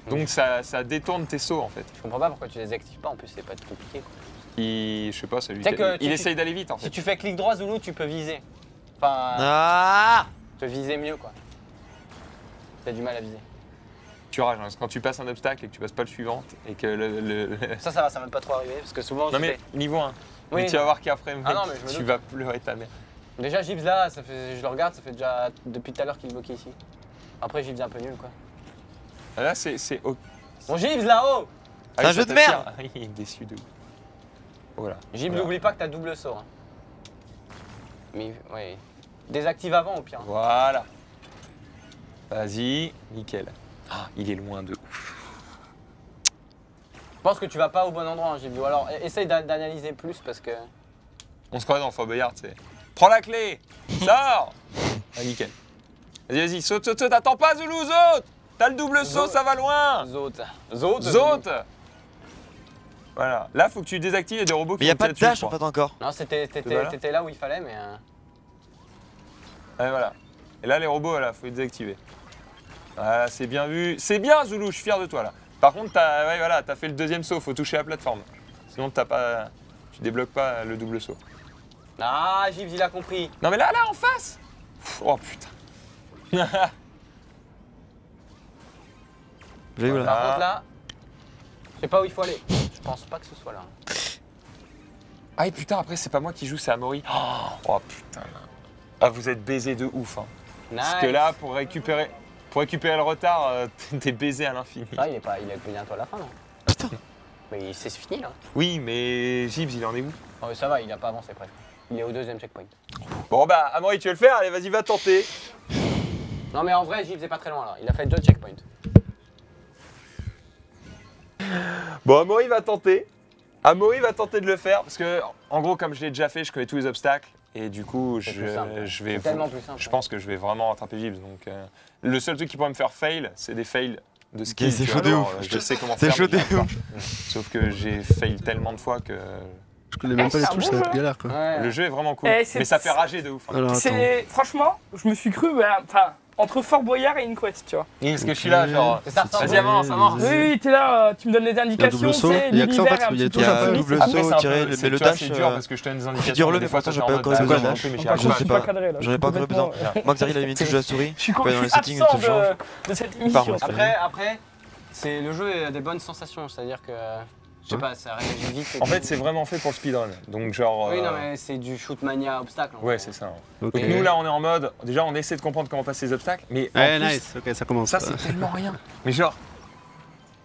Donc ça, ça détourne tes sauts en fait. Je comprends pas pourquoi tu les désactives pas. En plus, c'est pas trop compliqué. quoi. Il, je sais pas, qui- que il tu- essaye d'aller vite en Si fait. tu fais clic droit, Zulu, tu peux viser. Enfin, Ah tu peux viser mieux quoi. T'as du mal à viser. Tu rages, hein, parce que quand tu passes un obstacle et que tu passes pas le suivant et que le. le- le- Ça, ça va, ça va pas trop arriver parce que souvent. Non mais fais- niveau 1. Oui, mais tu vas voir qu'après, Ah tu doute. vas pleurer ta mère. Déjà, Gibbs là, ça fait, je le regarde, ça fait déjà depuis tout à l'heure qu'il bloquait ici. Après, Gibbs est un peu nul quoi. Là, c'est. Bon, Gibbs là-haut C'est un jeu de t'attire. Il est déçu de ouf. Voilà. Gibbs, n'oublie pas que t'as double saut. hein. Mais, ouais. Désactive avant au pire. Voilà. Vas-y, nickel. Ah, il est loin de ouf. Je pense que tu vas pas au bon endroit, hein, Gibbs. Ou alors, e- essaye d'a- d'analyser plus parce que. On se croise dans Fort tu sais. Prends la clé Sors Ah, nickel. Vas-y, vas-y, saute, saute, saute. Attends pas, Zulu, saute T'as le double saut, ça va loin Zote. Zote Saute Voilà. Là, faut que tu désactives les deux robots qui Mais y a pas de dash en fait encore. Non, c'était là là où il fallait, mais. euh, Ouais, voilà. Et là, les robots, voilà, faut les désactiver. Voilà, c'est bien vu. C'est bien, Zulu, je suis fier de toi, là. Par contre, t'as ouais, voilà, as fait le deuxième saut, faut toucher la plateforme. Sinon, t'as pas... Tu débloques pas le double saut. Ah, Gibbs, il a compris. Non, mais là, là, en face Pff, Oh, putain. J'ai vu là. Par Ah. contre, là, je sais pas où il faut aller. Je pense pas que ce soit là. Ah, et putain, après, c'est pas moi qui joue, c'est Amaury. Oh, oh, putain. Ah, vous êtes baisé de ouf, hein. Parce que là, pour récupérer, pour récupérer le retard, euh, t'es baisé à l'infini. Ah, il est pas, il est bientôt à la fin, non? Putain. Mais c'est fini là. Oui, mais Gibbs, il en est où? Oh, mais ça va, il a pas avancé presque. Il est au deuxième checkpoint. Bon, bah, Amaury, tu veux le faire? Allez, vas-y, va tenter. Non, mais en vrai, Gibbs est pas très loin là. Il a fait deux checkpoints. Bon, Amaury va tenter. Amaury va tenter de le faire parce que, en gros, comme je l'ai déjà fait, je connais tous les obstacles et du coup, je, C'est vais. C'est tellement plus simple. Je pense que je vais vraiment rattraper Gibbs. Donc, euh, le seul truc qui pourrait me faire fail, c'est des fails de ski. c'est chaud de ouf. Je sais comment C'est faire. chaud de j'y arrive pas. Sauf que j'ai fail tellement de fois que Je connais même pas les c'est touches, bon ça va être galère quoi. Ouais. le jeu est vraiment cool. Eh, c'est- mais ça fait rager de ouf. hein. Alors attends. C'est franchement, je me suis cru, bah, enfin, entre Fort Boyard et InQuest, tu vois. Oui, parce que je suis là, genre. C'est. Vas-y, avance, avance. Oui, oui, t'es là, euh, tu me donnes des indications, double tu saut. sais, Il y a que ça, en l'univers un il y a petit tout peu double saut, c'est tirer le, c'est- mais le dash. C'est dur euh, parce que je te donne des indications. figure-le, des mais fois, j'ai pas en encore le dash. je mais j'y Pas- Je pas, encore le besoin. euh, Moi, Xavier, il avait mis une touche de la souris. Je suis dans les settings, changes. de, cette émission. Après, après, c'est le jeu a des bonnes sensations, c'est-à-dire que je sais pas, ça réagit vite. et En fait, c'est vraiment fait pour le speedrun. Donc, genre. Oui, non, euh, mais c'est du shoot mania obstacle. Ouais, c'est ça. Donc, nous, là, on est en mode. Déjà, on essaie de comprendre comment passer les obstacles. Mais. en Ouais, nice, ok, ça commence. Ça, c'est tellement rien. Mais genre.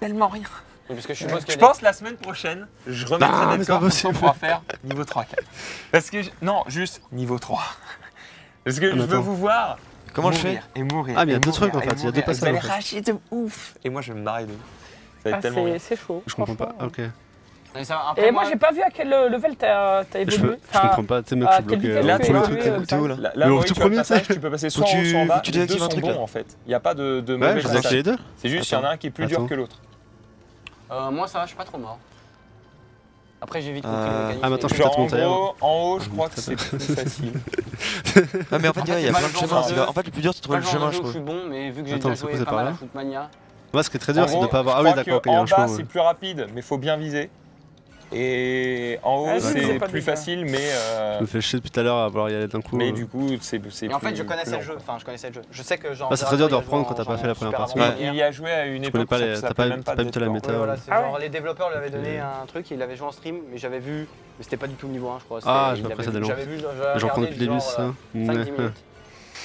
Tellement rien. Parce que je suppose qu'il y Je pense la semaine prochaine, je remettrai des corps, comme ça, on possible. pourra faire niveau 3 4. Parce que je- non, juste niveau 3. Parce que Ah, je veux vous voir Comment je fais et mourir. Ah, mais il y a deux trucs, en fait, il y a deux passages, Vous allez en fait. rager de ouf. Et moi je vais me marrer de ouf. Ça va être Ah, tellement bien. c'est chaud. Je comprends pas. Ok. Mais ça, Et moi, j'ai pas vu à quel euh, level t'as évolué. peux- je comprends pas, tu sais, mec, je suis bloqué. Là, tu où là Là, Mais au tout premier, tu peux passer soit en haut, tu- soit en bas. Les deux désactives un sont truc, bons en fait. Il n'y a pas de, de Ouais, mauvais. C'est juste qu'il y en a un qui est plus dur Attends. que l'autre. Euh, moi, ça va, je suis pas trop mort. Après, j'ai vite compris Euh, le mécanisme. ah, maintenant, et- je peux peut-être en monter ailleurs. gros, en haut, je crois que c'est plus facile. Ah, mais en fait, il y a plein de le chemins. En fait, le plus dur, c'est de trouver le chemin, je où je trouve. suis bon, mais vu que j'ai Attends, déjà joué pas par mal là à Footmania. Moi, ce qui est très dur, c'est de gros, pas avoir. Ah oui, d'accord, en bas, c'est plus rapide, mais faut bien viser. Et en haut, Ah, c'est plus facile, mais, euh, Je me fais chier depuis tout à l'heure à vouloir y aller d'un coup. mais euh. du coup, c'est c'est Et en fait, je connaissais le jeu. Enfin, je connaissais le jeu. Je sais que genre. Ah, c'est très dur de reprendre quand t'as pas fait la première partie. Il y a joué à une Tu époque, pas ça les- t'as pas- pas tout la méta. Ouais, voilà, Ah genre ouais. les développeurs lui avaient donné un truc, il l'avait joué en stream, mais j'avais vu, mais c'était pas du tout le niveau 1, je crois. Ah, je me précède J'avais vu, J'en prends depuis le début, ça 5-10 Ouais. minutes.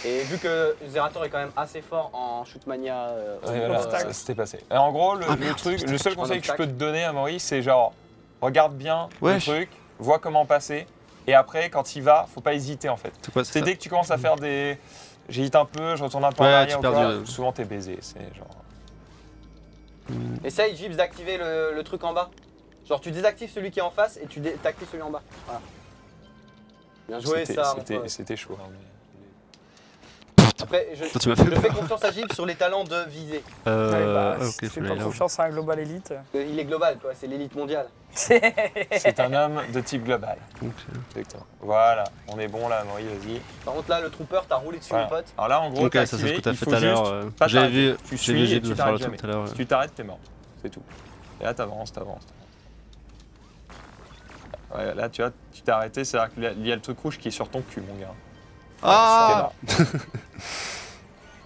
Et vu que Zerator est quand même assez fort en shootmania, euh, au Ouais, niveau, voilà, Obstacle. ça s'était passé. Et en gros, le, Ah, le merde, truc, putain, le seul je conseil que je peux te donner à Maurice, c'est genre, regarde bien Wesh. le truc, vois comment passer, et après, quand il va, faut pas hésiter en fait. C'est quoi C'est c'est ça dès que tu commences à faire des. J'hésite un peu, je retourne un peu en Ouais, arrière tu ou perds quoi, du- souvent t'es baisé. C'est genre. Essaye, Gibbs, d'activer le, le truc en bas. Genre, tu désactives celui qui est en face et tu dé- t'actives celui en bas. Voilà. Bien joué, C'était- ça, mon c'était- pote. C'était chaud. hein, mais- Après, je, Toi, tu m'as fait je fais peur. confiance à Gibbs sur les talents de viser. Euh. Ouais, bah, ah, si tu fais pas confiance à un Global Elite. Euh, Il est global, quoi, c'est l'élite mondiale. C'est un homme de type global. Exactement. Voilà, on est bon là, Maurice, vas-y. Par contre, là, le trooper, t'as roulé dessus, Voilà. mon pote. Alors là, en gros, Ok, t'as ça c'est activé, ce que t'as il fait faut tout à l'heure. juste euh, pas J'avais t'arrêter. vu, Tu j'ai suis vu et Gilles tu faire le t'arrêtes truc jamais. tout à l'heure. Si tu t'arrêtes, t'es mort. C'est tout. Et là, t'avances, t'avances. t'avances. Ouais, là, tu vois, tu t'es arrêté, c'est-à-dire qu'il y a le truc rouge qui est sur ton cul, mon gars. Ah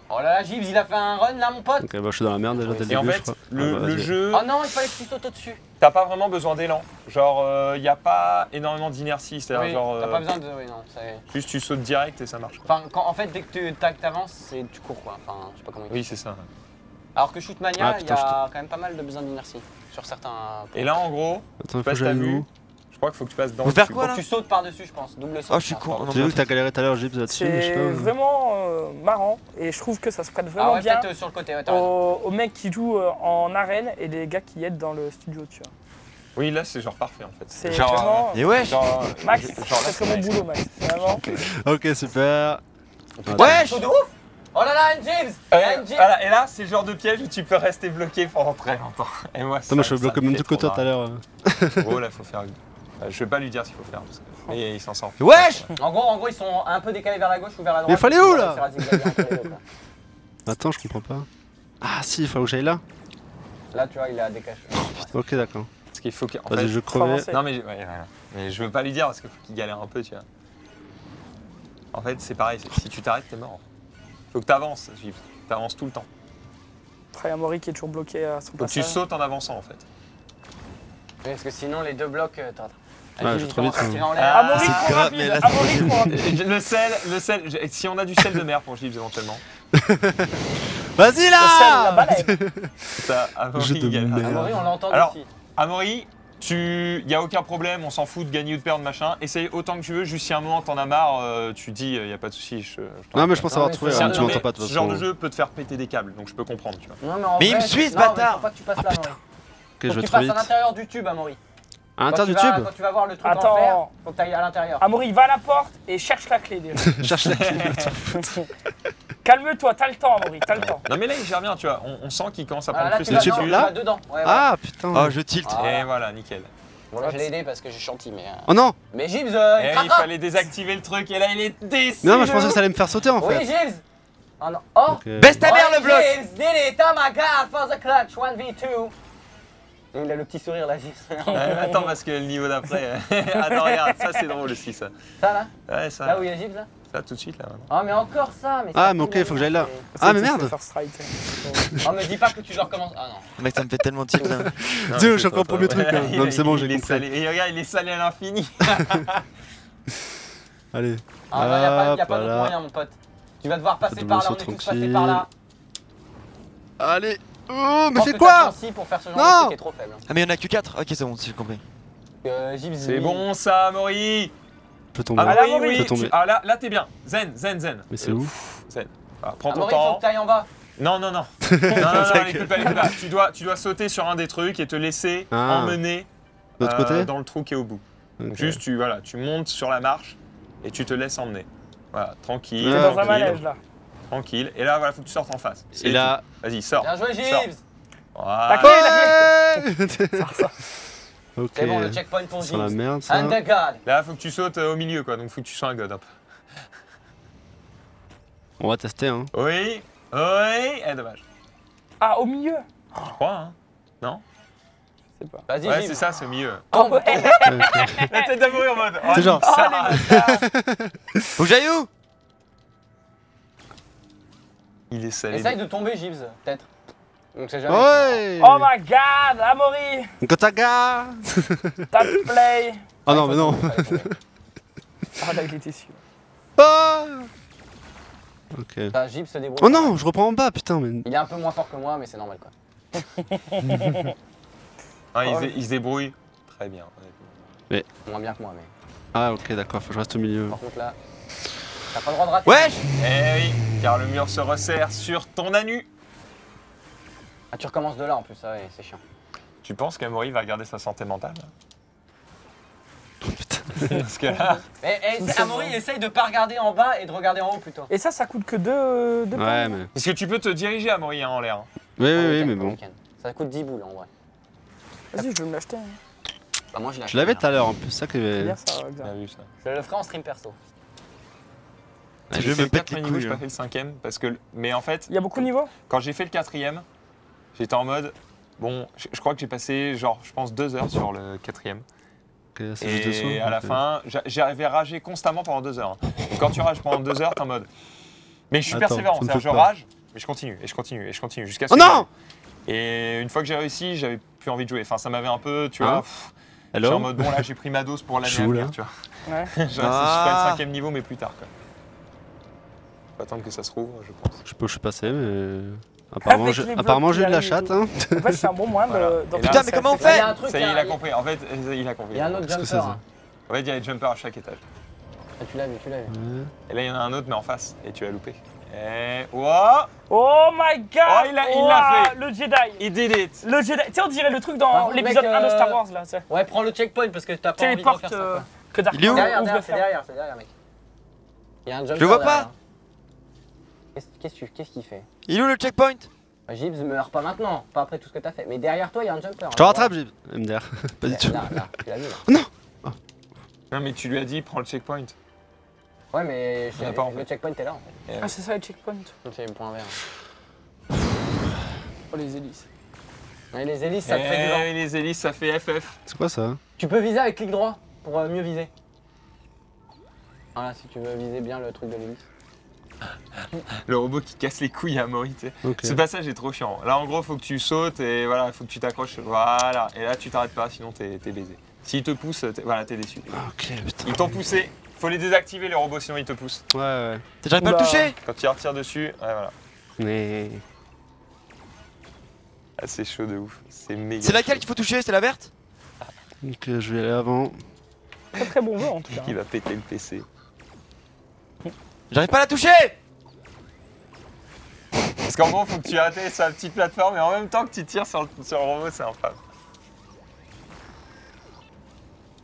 Oh là là, Gibbs, il a fait un run là, mon pote. Ok, bah je suis dans la merde déjà dès le Et en début, je fait, crois. le, Ah, bah, le vas-y. jeu, Oh non, il fallait que tu sautes au-dessus. t'as pas vraiment besoin d'élan. Genre, il n'y a pas énormément d'inertie. C'est-à-dire, Oui, genre, T'as euh, pas besoin de. Oui, non, c'est. juste tu sautes direct et ça marche. Enfin, quand, en fait, dès que tu tac, t'avances, c'est- tu cours quoi. Enfin, je sais pas comment Oui, c'est ça. Alors que Shootmania, Ah, il y a quand même pas mal de besoin d'inertie sur certains. Et là, en gros, Attends, il faut que t'as j'aille où je crois qu'il faut que tu passes dans le faire quoi, là tu sautes par-dessus, je pense. Double saut. Oh, je suis Ah, con. J'ai vu que t'as galéré tout à l'heure, Gibbs là-dessus, C'est euh. vraiment euh, marrant et je trouve que ça se prête Ah vraiment ouais, bien euh, sur le côté, ouais, aux, aux mecs qui jouent euh, en arène et les gars qui aident dans le studio, tu vois. Oui, là, c'est genre parfait en fait. C'est genre, vraiment. Et wesh genre, Max, c'est mon boulot, Max. C'est Vraiment. Ok, super. Wesh Saut de ouf Oh là là, James Ouais, Un James voilà, et là, c'est le genre de piège où tu peux rester bloqué pendant très longtemps. Et moi, Attends, moi je suis bloqué même tout que toi tout à l'heure. euh. Gros, là, faut faire. Euh, je vais pas lui dire ce qu'il faut faire. Parce que... Mais il s'en sort. Wesh En gros, en gros, ils sont un peu décalés vers la gauche ou vers la droite. Mais fallait où, là. Attends, je comprends pas. Ah si, il faut que j'aille là. Là, tu vois, il est à décache. Ok, d'accord. Parce qu'il faut qu'il. en Vas-y, fait- je crevais. Non, mais, ouais, voilà. mais je veux pas lui dire parce qu'il faut qu'il galère un peu, tu vois. En fait, c'est pareil. c'est- Si tu t'arrêtes, t'es mort. Faut que t'avances, Gilles. T'avances tout le temps. Après, il y a Maury qui est toujours bloqué à son Faut que tu sautes en avançant, en fait. Parce que sinon, les deux blocs. euh, t'as- Vas-y, je il trop vite, hein. Ah, grave, mais là, Ah. Euh, Le sel, le sel, je- si on a du sel de mer pour Gilles éventuellement, Vas-y Le sel, la là il merde. Amaury, on l'entend Alors, aussi. Amaury, tu, y a aucun problème, on s'en fout de gagner ou de perdre machin. Essaye autant que tu veux, juste si à un moment t'en as marre, euh, tu dis y a pas de souci. Je, je Non, mais je pense avoir trouvé, hein, tu le- m'entends pas de toute Ce genre de façon. jeu peut te faire péter des câbles, donc je peux comprendre, tu vois. Non, mais, en Mais il me suit, ce bâtard Faut pas que tu passes là, Amaury. Ok, Faut je que vais tu trop passes vite. à l'intérieur du tube, Amaury. À l'intérieur du vas- tube Quand tu vas voir le truc en Attends. fer, faut que à l'intérieur. Amaury, va à la porte et cherche la clé déjà. Cherche la clé. Calme-toi, t'as le temps, Amaury, t'as le temps. Non, mais là il gère bien, tu vois. On, on sent qu'il commence à Ah, prendre là, plus vas, tube, là vas dedans. Ouais, ouais. Ah putain. Oh, je tilt. Ah. Et voilà, nickel. Bon, là, je l'ai aidé parce que j'ai chanté, mais. euh, Oh non Mais Gibbs, euh, il Et il fallait désactiver le truc, et là il est. Mais non, mais je pensais que ça allait me faire sauter en Oui, fait. Gibbs Oh non. Oh Ok. Baisse ta mère Oh, le bloc Gibbs did it Oh my god, for the clutch, 1v2 Et il a le petit sourire là. Euh, attends, parce que le niveau d'après. euh, attends, regarde, ça c'est drôle aussi, ça. Ça là Ouais, ça. Là où il y a Gibbs là Ça tout de suite, là maintenant. Oh, mais encore ça mais Ah, c'est mais ok, faut que j'aille là. Ah, mais merde. Oh, me dis pas que tu dois recommencer. Ah non. Mec, ça me fait tellement tilt là. Tu sais, je suis encore au premier truc, hein. Il Non, c'est bon, il j'ai compris. salé. Et regarde, il est salé à l'infini. Allez. Ah non, y a pas, y a Hop, pas d'autre moyen, mon pote. Tu vas devoir passer par là, on est tous passés par là. Allez. Oh, mais que quoi pour faire ce genre Non. de truc est trop faible. Ah, mais il y en a que 4 Ok, c'est bon, j'ai compris. Euh, C'est bon ça, Maury. Je peux tomber. Ah, là, oui, Maury. oui. Je peux tomber. tu- Ah là, là t'es bien. Zen, zen, zen. Mais c'est Euh, où pff, Zen. Ah, prends Ah, ton Maurice, faut temps. que t'ailles en bas. Non, non, non. non, non, non, C'est écoute pas, écoute pas. Tu dois, tu dois sauter sur un des trucs et te laisser Ah. emmener euh, côté dans le trou qui est au bout. Donc juste, tu, voilà, tu montes sur la marche et tu te laisses emmener. Voilà, tranquille, T'es dans un manège là. Tranquille. Et là, voilà, faut que tu sortes en face. Et là. Vas-y, sors. Bien joué, Sors. Gibbs. Voilà. Ok. C'est bon, le checkpoint pour C'est la Gibbs. merde ça. And the God. Là, faut que tu sautes euh, au milieu, quoi. Donc, faut que tu sois un god. hop. On va tester hein. Oui, oui. Eh, dommage. Ah, au milieu Je crois, hein. Non? Pas. Vas-y, Ouais, Gibbs. c'est ça, c'est au milieu. Oh, ouais. La tête d'amour en mode. oh, C'est genre. Faut que j'aille où? Il est salé. Essaye de tomber, Gibbs, peut-être. Donc c'est jamais. Ouais Oh my god, Amaury Kotaga Tap play Oh non, mais non Ah là, il était sûr. Ah Ok. Gibbs se débrouille. Oh non, je reprends en bas, putain, mais. Il est un peu moins fort que moi, mais c'est normal quoi. Ah, il, se dé- il se débrouille très bien. honnêtement. Moins bien que moi, mais. Ah, ok, d'accord, faut que je reste au milieu. Par contre là. T'as pas le droit de rater. Wesh Eh oui, car le mur se resserre sur ton anu. Ah, tu recommences de là en plus, ça, ouais, c'est chiant. Tu penses qu'Amaury va garder sa santé mentale Oh, putain. Parce que là, Mais eh, Amaury, essaye de pas regarder en bas et de regarder en haut plutôt. Et ça, ça coûte que deux, deux Ouais, mais. est-ce que tu peux te diriger Amaury hein, en l'air Oui, oui, le oui, week-end, mais bon. Ça coûte 10 boules en vrai. Vas-y, je vais me l'acheter. hein. Bah, moi je l'ai Je l'avais acheté, tout à l'heure en plus, ça que. Je le ferai en stream perso. Ah, J'ai je fait me le pète les quatrième niveau, couilles. j'ai pas hein. fait le cinquième parce que. Mais en fait, Il y a beaucoup de niveaux? quand j'ai fait le quatrième, j'étais en mode. Bon, je, je crois que j'ai passé genre, je pense deux heures sur le quatrième. C'est juste dessous. Et à la fin, j'a- j'arrivais à rager constamment pendant deux heures. hein. Et quand tu rages pendant deux heures, t'es en mode. Mais je suis Attends, persévérant, c'est-à-dire je rage, mais je continue, et je continue, et je continue, jusqu'à ce Oh que non. Et une fois que j'ai réussi, j'avais plus envie de jouer. Enfin, ça m'avait un peu, tu Hein vois. pff, Je suis en mode, bon, là, j'ai pris ma dose pour l'année à venir, là. tu vois. Ouais. je, reste- je ferai Ah. le cinquième niveau, mais plus tard, quoi. Faut attendre que ça se rouvre, je pense. Je où je suis passé, mais. Apparemment, Avec j'ai les blocs apparemment, j'ai eu de la chatte, hein. En fait, c'est un bon moyen Voilà. de. Là, Putain, mais comment on Là, il y fait a un truc. Ça y est, il a- compris. En fait, il a compris. Il y a un autre jumper. hein. En fait, il y a des jumpers à chaque étage. Ah, tu l'as vu, tu l'as vu. Et là, il y en a un autre, mais en face. Et tu as loupé. Et. Ouah Oh my god Oh, il l'a- fait. Le Jedi Il did it Le Jedi Tu sais, on dirait le truc dans l'épisode mec, 1 de euh, Star Wars là. Tu sais. Ouais, prends le checkpoint parce que t'as Tu pas envie les de refaire ça. euh, quoi. que Dark Il est où c'est derrière, c'est derrière, mec. Il y a un jumper. le vois pas. Qu'est-ce qu'il fait? Il est où le checkpoint? Bah, Gibbs meurt pas maintenant, pas après tout ce que t'as fait. Mais derrière toi, il y a un jumper. Je te rattrape, j'ai- MDR. Pas du tout. là, là, tu l'as vu là. Non, mais tu lui as dit, prends le checkpoint. Ouais, mais je- pas, en le fait. checkpoint est là en fait. Ah, c'est ça les checkpoints. C'est le point vert. Oh, les hélices. Ouais, les hélices, ça te fait du vent. Les hélices, ça fait FF. C'est quoi ça Tu peux viser avec clic droit pour euh, mieux viser. Voilà, si tu veux viser bien le truc de l'hélice. Le robot qui casse les couilles à Maury, tu sais. Ok. Ce passage est trop chiant. Là, en gros, faut que tu sautes et voilà, faut que tu t'accroches. Voilà. Et là, tu t'arrêtes pas, sinon t'es baisé. S'ils te poussent, t'es- voilà, t'es déçu. Ok, putain. Ils t'ont poussé. Faut les désactiver, les robots, sinon ils te poussent. Ouais, ouais. J'arrive pas à le toucher Quand tu retires dessus, ouais, voilà. Mais. Ah, c'est chaud de ouf. C'est méga. C'est laquelle qu'il faut toucher? C'est la verte? Donc, euh, je vais aller avant. Très très bon jeu en tout cas. Qui va péter le PC. J'arrive pas à la toucher Parce qu'en gros, faut que tu atterrisses sur la petite plateforme et en même temps que tu tires sur le, sur le robot, c'est infâme.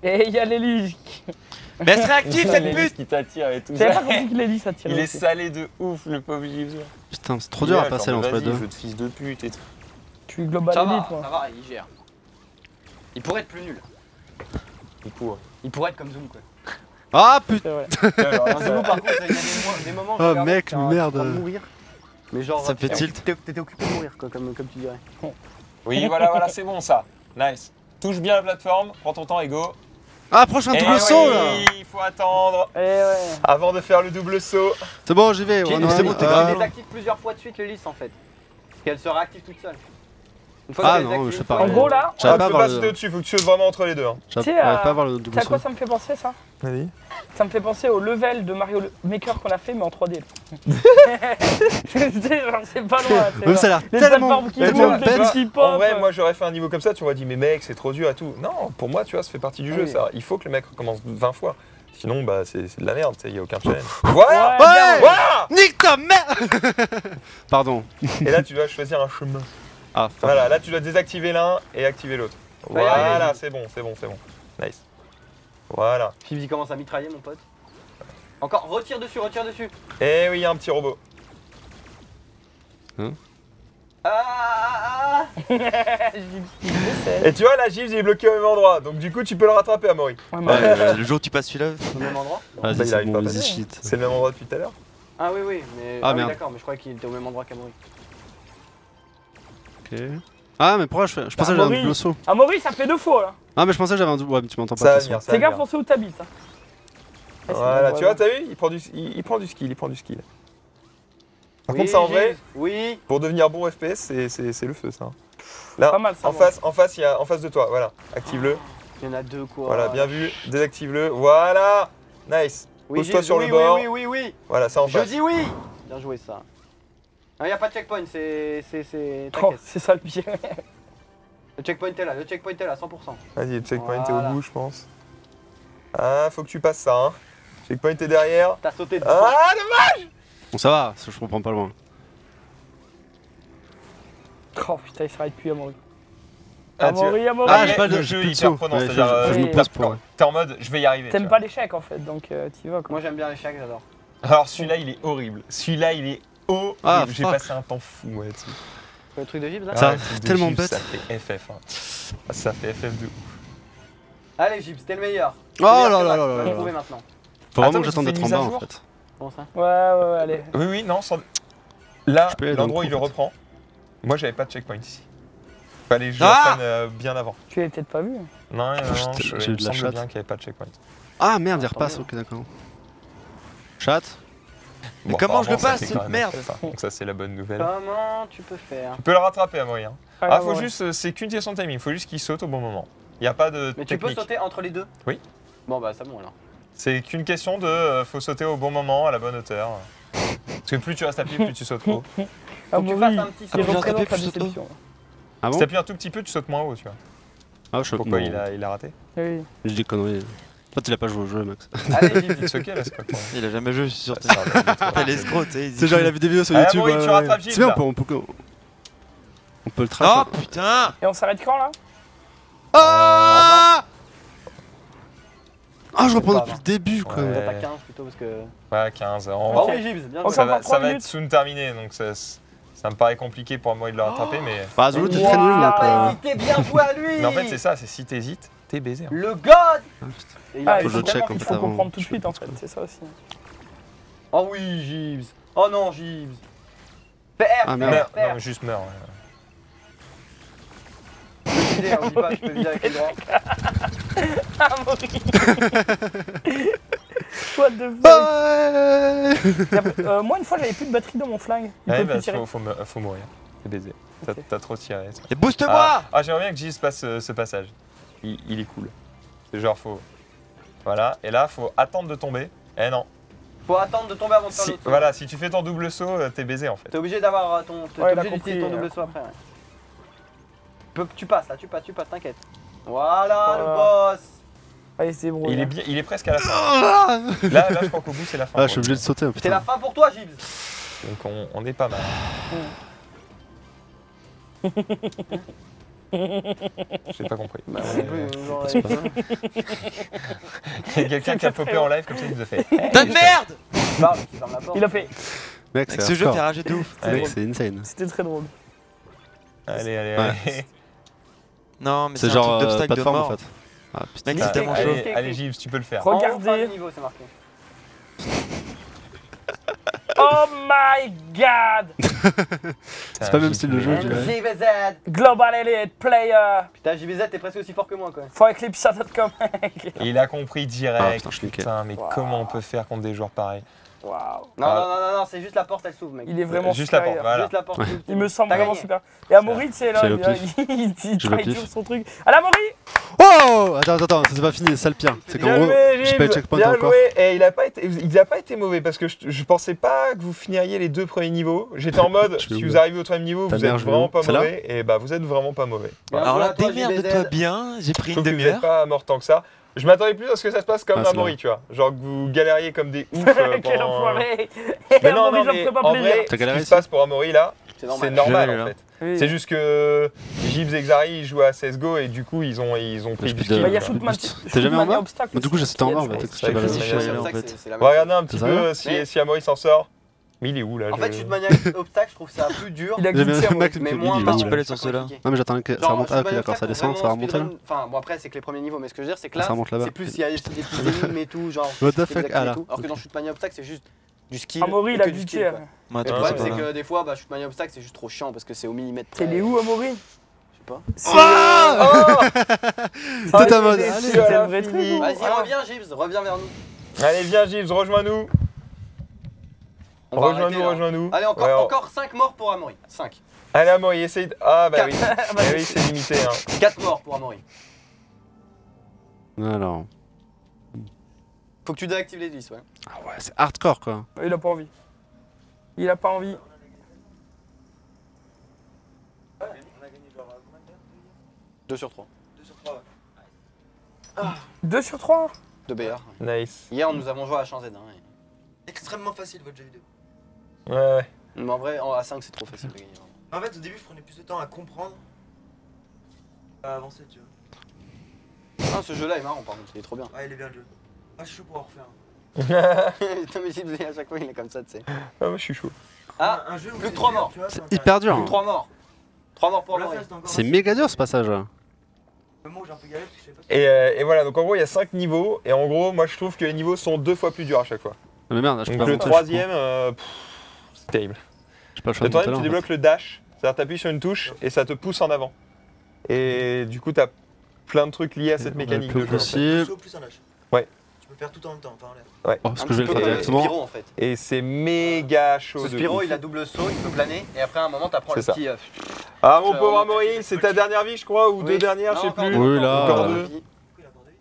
Et il y a l'hélice. Mais elle se réactive cette pute qui t'attire et tout ça. pas compris que l'hélice a tiré. Il est salé de ouf, le pauvre Gibbs. Putain, c'est trop dur à passer entre les deux. Jeu de fils de pute et tout. Suis global Ça va, ça va, il gère. Il pourrait être plus nul. Il pourrait. Il pourrait être comme Zoom quoi. Ah putain C'est vrai. Alors, Dans Zoom, par contre, il y a des, mo- des moments où Oh, mec, en- merde. mourir. Mais genre, Ça me fait tilt. t'étais occupé de mourir quoi, comme, comme tu dirais. Oui, voilà, voilà, c'est bon ça. Nice. Touche bien la plateforme, prends ton temps et go. Ah, prochain Eh double saut là Il faut attendre Eh ouais. avant de faire le double saut. C'est bon, j'y vais. C'est bon, t'es Ah. grave. désactive plusieurs fois de suite l'hélice en fait. Parce qu'elle se réactive toute seule. Une fois Ah non, je sais une pas. fois, En gros là, J'arrive Ah, pas à tu peux voir pas le- sauter au-dessus, faut que tu sautes vraiment entre les deux. hein. Tu sais, j'arrive euh, pas à voir le tu double sais à saut. quoi ça me fait penser ça? Vas-y. Ça me fait penser au level de Mario Maker qu'on a fait mais en 3D. là. Tu sais, genre, c'est pas loin. c'est Même ça a genre- l'air Les tellement. plateformes qui tellement montent, les bête. petits pop. En vrai, moi j'aurais fait un niveau comme ça, tu m'aurais dit, mais mec, c'est trop dur et tout. Non, pour moi, tu vois, ça fait partie du Ah jeu oui. ça. Il faut que le mec recommence 20 fois. Sinon, bah, c'est c'est de la merde, il n'y a aucun challenge. voilà Ouais, Ouais Voilà Nique ta mère Pardon. Et là, tu dois choisir un chemin. Ah. Voilà, là, tu dois désactiver l'un et activer l'autre. Voilà, c'est bon, c'est bon, c'est bon. Nice. Voilà. Philippe il commence à mitrailler mon pote. Encore, retire dessus, retire dessus. Eh oui, il y a un petit robot. Ah, ah, ah, Ah. Et tu vois, là, Gibbs, il est bloqué au même endroit. Donc, du coup, tu peux le rattraper, Amaury. Ouais, Ouais, mais- euh, le jour où tu passes celui-là, Au même endroit vas-y, Bah, il c'est bon, le même endroit depuis tout à l'heure. Ah oui, oui, mais. Ah, oui, d'accord, mais je croyais qu'il était au même endroit qu'Amaury. Ok. Ah, mais pourquoi je fais Je pensais que j'avais un double saut. Amaury, ça fait deux fois là. Ah, mais je pensais que j'avais un double. Ouais, mais tu m'entends pas. Fais gaffe, on sait où t'habites. hein. Ouais, c'est Voilà, tu vois, t'as vu il prend, du, il, il prend du skill, il prend du skill. Par Oui, contre, ça en vrai, Oui. pour devenir bon FPS, c'est- le feu, ça. Là, Pas mal ça. en face, en face, il y a en face de toi, voilà. Active-le. Il y en a deux quoi. Voilà, bien vu. Désactive-le. Voilà. Nice. Oui, Pose-toi sur oui, le bord. Oui, oui, oui, oui. Voilà, ça en Je face. dis oui Bien joué ça. Il n'y a pas de checkpoint, c'est. c'est- c'est- Oh, ça le pire. Le checkpoint est là, le checkpoint est là, 100%. Vas-y, le checkpoint est au bout, je pense. Ah, faut que tu passes ça, hein. Checkpoint est derrière. T'as sauté dedans. Ah, non Bon, ça va, ça, je comprends pas loin. Oh putain, il s'arrête plus Amaury. Ah, tu- Amaury, Amaury. Ah, j'ai pas de- jeu de hyper prenant, Ouais, c'est-à-dire, faut- euh, je me pose pour- T'es en mode, je vais y arriver. tu T'aimes pas l'échec en fait, donc euh, t'y vas quoi. Moi j'aime bien les chèques, j'adore. Alors celui-là, il est horrible. Celui-là, il est horrible. Ah, J'ai passé un temps fou, ouais, dessus. Le truc de Gibbs là Ça, tellement Gibbs, bête. Ça fait FF. hein. Ah, Ça fait FF de ouf. Allez Gibbs, t'es le meilleur. Oh là là là là le là maintenant. Faut vraiment que j'attende d'être en bas en fait. Comment ça Ouais, ouais, ouais, allez. Oui, oui, non, sans... Là, l'endroit il le reprend. Moi, j'avais pas de checkpoint ici. Fallait que je Ah le prenne euh, bien avant. Tu l'as peut-être pas vu. Non, non, non, je, j'ai eu me de la chatte. bien qu'il n'y avait pas de checkpoint. Ah merde, il repasse, ok d'accord. Chat Bon, comment je le passe, cette merde hein. Donc ça, c'est la bonne nouvelle. Comment tu peux faire Tu peux le rattraper à moyen. Allez, Ah, faut Amaury. juste, euh, c'est qu'une question de timing. Faut juste qu'il saute au bon moment. Il n'y a pas de Mais tu peux sauter entre les deux Oui. Bon bah c'est bon alors. C'est qu'une question de, euh, faut sauter au bon moment, à la bonne hauteur. Parce que plus tu restes à pied, plus tu sautes haut. Faut que tu Amaury, fasses un petit il saut. je saute déception. Ah Si bon t'appuies un tout petit peu, tu sautes moins haut, tu vois. Ah, je Pourquoi il a, il a raté Oui. Je dis conneries. Toi, tu l'as pas joué au jeu, Max. Allez Gibbs. C'est ok là, c'est pas quoi. Il a jamais joué, je suis sûr. Ça va, T'as l'escroc, tu sais. C'est genre, il a vu des vidéos sur Allez, YouTube. Gilles, C'est bien, là. on peut, on peut, on peut le tracer. Oh putain Et on s'arrête quand là? Ah Ah, je reprends Pas depuis le début, quoi. Ouais. À 15 plutôt parce que. Ouais, 15. En Oh Ok. vrai, oui Gibbs, bien On ça va, ça va être soon terminé, donc ça, ça me paraît compliqué pour moi de le rattraper, mais... Bah, Zulu, t'es très nul, Il euh, hésité, bien joué à lui Mais en fait, c'est ça, c'est si t'hésites, t'es baisé. hein. Le God Ah, il Ah, Faut il je faut, check, en qu'il fait, faut comprendre tout de suite en fait, c'est ça aussi. Oh oui Gibbs Oh non Gibbs Fais R, Ah, merde. Non, R. juste meurs. ouais. Je peux viser, on dit pas, je peux viser avec les droits. Amaury What the fuck? Ouais Y a- euh, Moi une fois j'avais plus de batterie dans mon flingue. Il Ouais, peut bah, plus tirer. faut, faut, me- faut mourir. T'es baisé. T'as trop tiré. Et booste-moi Ah, ah, j'aimerais bien que Gilles passe ce, ce passage. Il, il est cool. C'est genre, faut. Voilà, et là, faut attendre de tomber. Eh non. Faut attendre de tomber avant de faire Si, l'autre saut. voilà, si tu fais ton double saut, euh, t'es baisé en fait. T'es obligé d'avoir euh, ton. T'es Ouais, il a obligé ton compris, double euh. saut après. Ouais. Peu- Tu passes là, tu passes, tu passes, t'inquiète. Voilà, le Voilà. boss Allez, c'est bon. Il est, bien, il est presque à la fin. Là, là je crois qu'au bout, c'est la fin. Ah, je suis obligé de sauter, C'est la fin pour toi, Gibbs Donc on, on est pas mal. J'ai pas compris. Bah, Euh, genre, c'est pas euh, Il y a quelqu'un qui a popé en live comme ça, il nous a fait. Ta merde parle, la porte. Il a fait. Mec, Avec ce jeu fait hardcore. rager de ouf. Mec, c'est insane. C'était très drôle. allez, allez. Ouais. allez. Non, mais C'est c'est un genre truc euh, d'obstacle de plateforme en mort. fait. Ah putain. C'est tellement chaud. allez, Gilles, tu peux le faire. Regardez. niveau, c'est marqué. Oh my god C'est pas le même style de jeu, je dirais. JVZ Global Elite Player Putain, JVZ, t'es presque aussi fort que moi, quoi. For Eclipse.com mec Il a compris direct. Ah, putain, je mais Wow. comment on peut faire contre des joueurs pareils Waouh Non, Ah. non, non, non, non, c'est juste la porte, elle s'ouvre, mec. Il est vraiment Juste la supérieur. porte, voilà. Juste la porte. Ouais. Il me semble vraiment gagné. super. Et Amaury, tu sais, là, C'est il, il, il, il travaille toujours son truc. Allez, Amaury Oh Attends, attends, c'est pas fini, c'est ça le pire. C'est qu'en gros, j'ai pas eu checkpoint bien encore. joué. Et il a pas été, il a pas été mauvais parce que je, je pensais pas que vous finiriez les deux premiers niveaux. J'étais en mode, si vous arrivez au troisième niveau, Ta vous mère, êtes vraiment pas mauvais. Et bah vous êtes vraiment pas mauvais. Alors là, démerde-toi bien, j'ai pris Je une demi-heure. pas mort tant que ça. Je m'attendais plus à ce que ça se passe comme Ah, Amaury, tu vois. Genre que vous galériez comme des ouf euh, Quel enfoiré Mais non, non, mais en plaisir. vrai, ce qui se passe pour Amaury là, C'est c'est normal. en là. fait. Oui. C'est juste que Gibbs et Xari ils jouent à CSGO et du coup ils ont, ils ont pris je du skill. te- Bah, il y a Shootman. T'es Shootman jamais en bas obstacle Bah, du coup, j'étais en bas Il pas, là, regarder un petit peu euh, si, si Amaury s'en sort. Mais il est où là En fait, Shootmania Obstacle, je trouve ça plus dur, Il a Max mais moins ouais. Tu peux aller sur ceux-là. compliqué. Non mais j'attends que ça remonte. Ah ok d'accord, ça descend, ça va vraiment remonter là. speedrun- Enfin, bon, après, c'est que les premiers niveaux, mais ce que je veux dire, c'est que là, remonte là-bas. c'est plus, il y a des petites énigmes et tout, genre. What the fuck Ah là. Alors que dans Shootmania Obstacle, c'est juste du skill. Amaury, il a que hein. Le problème, c'est que des fois, bah, Shootmania Obstacle, c'est juste trop chiant parce que c'est au millimètre. T'es les où, Amaury? Je sais pas. Mode. À le vrai la truc, fini. ou- Vas-y, Ah. reviens, Gibbs, reviens vers nous. Allez, viens Gibbs, rejoins-nous. Rejoins-nous, rejoins-nous. Allez, encore, Ouais, encore 5 morts pour Amaury. 5. Allez, Amaury, essaye de. Ah bah Quatre. oui. Eh oui, c'est limité. Hein. 4 morts pour Amaury. Alors. Faut que tu désactives les 10, ouais. Ah ouais, c'est hardcore quoi. Il a pas envie. Il a pas envie. Deux sur 3. 2 sur 3 De BR. Nice. Hier, nous avons joué à Champs Z. Hein, Extrêmement facile votre jeu vidéo. Ouais, ouais. Mais en vrai, en A5, c'est trop facile de gagner. vraiment. En fait, au début, je prenais plus de temps à comprendre, à avancer, tu vois. Ah, ce jeu-là est marrant, par contre, il est trop bien. Ouais, il est bien le jeu. Ah, je suis chaud pour en refaire. À chaque fois, il est comme ça, tu sais. Ah, moi je suis chaud. Ah, un jeu où plus que c'est trois dur, morts. tu vois, C'est hyper dur. hein. 3 morts. 3 morts pour encore C'est méga dur ce passage. Que Et, euh, et voilà, donc en gros, il y a 5 niveaux. Et en gros, moi je trouve que les niveaux sont deux fois plus durs à chaque fois. Mais merde, je peux Donc pas le monter, troisième, euh, c'est terrible. Je peux pas le troisième, tu en fait. débloques le dash. C'est-à-dire, t'appuies sur une touche et ça te pousse en avant. Et du coup, t'as plein de trucs liés à cette mécanique le de plus jeu. en fait. plus un. Ouais. Peux faire tout en même temps, enfin en l'air. Oh, ce Un que je vais peu faire comme directement. Spyro, en fait. Et c'est méga chaud. Ce de ouf. il a double saut, il peut planer, et après, à un moment, t'apprends C'est le ça. petit. euh, Ah, mon Ça, pauvre on- Amaury, c'est ta dernière vie, je crois, ou oui. deux dernières, Non, je sais plus. deux, Oui, là, Encore euh, deux. Pourquoi il a abordé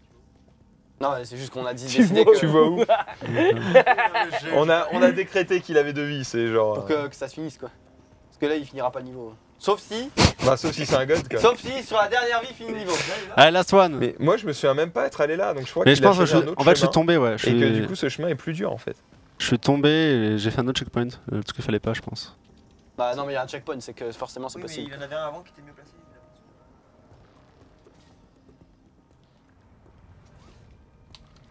Non, mais c'est juste qu'on a dit Tu décidé vois- que, Tu vois où on a, on a décrété qu'il avait deux vies, c'est genre. pour que, que ça se finisse, quoi. Parce que là, il finira pas le niveau. Sauf si, Bah, sauf si c'est un god, quoi. sauf si, sur la dernière vie, le niveau. Allez, last one. Mais moi, je me souviens même pas être allé là, donc je crois Mais je pense que je, un autre en fait, je suis tombé, ouais. Je Et que du coup, ce chemin est plus dur, en fait. je suis tombé et j'ai fait un autre checkpoint. Le truc qu'il fallait pas, je pense. Bah non, mais il y a un checkpoint, c'est que forcément, c'est Oui, mais possible. il y en avait un avant qui était mieux placé.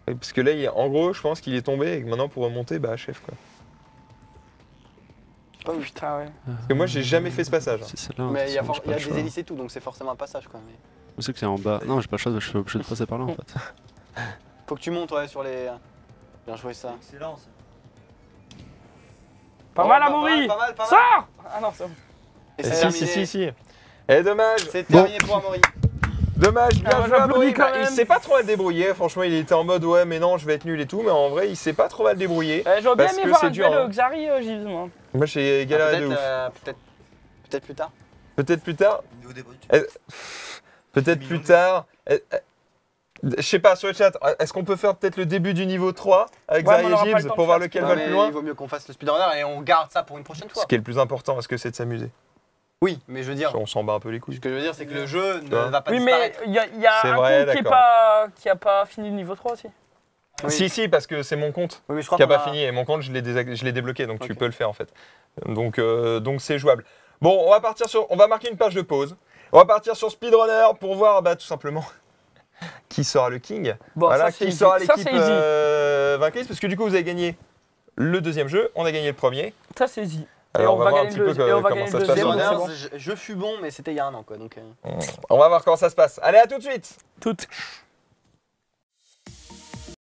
Parce que là, en gros, je pense qu'il est tombé et que maintenant, pour remonter, bah, chef, quoi. Oh putain, ouais. Parce que moi, j'ai jamais fait ce passage. hein. C'est celle-là. Mais il y a, for- il y des hélices et tout, donc c'est forcément un passage, quoi. Mais Je sais que c'est en bas. Non, j'ai pas le choix, je suis obligé de passer par là en fait. faut que tu montes, ouais, sur les. Bien joué, ça. Excellent ça. Pas Oh, mal, pas Amaury Pas mal, pas mal. Sors Ah non, c'est bon. Et si, terminé. si, si, si. Eh, dommage, C'est Bon. terminé pour Amaury. Dommage, bien Ah, joué, Amaury. quand Bah, même. Il s'est pas trop mal débrouillé, franchement, il était en mode, ouais, mais non, je vais être nul et tout, mais en vrai, il s'est pas trop mal débrouillé. Euh, J'aurais bien aimé voir un duel hein. Xari, euh, moi. Moi, j'ai Ah, galéré de Peut-être ouf. euh, peut-être plus tard. Peut-être plus tard, peut-être plus tard. Eh, eh, Je sais pas, sur le chat, est-ce qu'on peut faire peut-être le début du niveau 3 avec Ouais, on et Gibbs pour voir lequel va le plus loin Il vaut mieux qu'on fasse le speedrunner et on garde ça pour une prochaine fois. Ce qui est le plus important, est-ce que c'est de s'amuser Oui, mais je veux dire, On s'en bat un peu les couilles. ce que je veux dire, c'est que le jeu ne va pas Oui, mais disparaître. il y a, y un vrai, compte qui, est d'accord. pas, qui a pas fini le niveau 3 aussi. Oui. Si, si, parce que c'est mon compte Oui, mais je crois qui a qu'on pas fini et mon compte, je l'ai débloqué, donc tu peux le faire en fait. Donc euh, donc c'est jouable. Bon, on va partir sur, on va marquer une page de pause. On va partir sur Speedrunner pour voir bah, tout simplement qui sera le king. Bon, voilà, ça, c'est qui easy. sera l'équipe euh, vainqueur, parce que du coup vous avez gagné le deuxième jeu, on a gagné le premier. Ça, c'est easy. Alors on on va voir un petit peu et comment ça se passe. je fus bon, mais c'était il y a un an, quoi. Donc, euh. On va voir comment ça se passe. Allez, à tout de suite Toutes.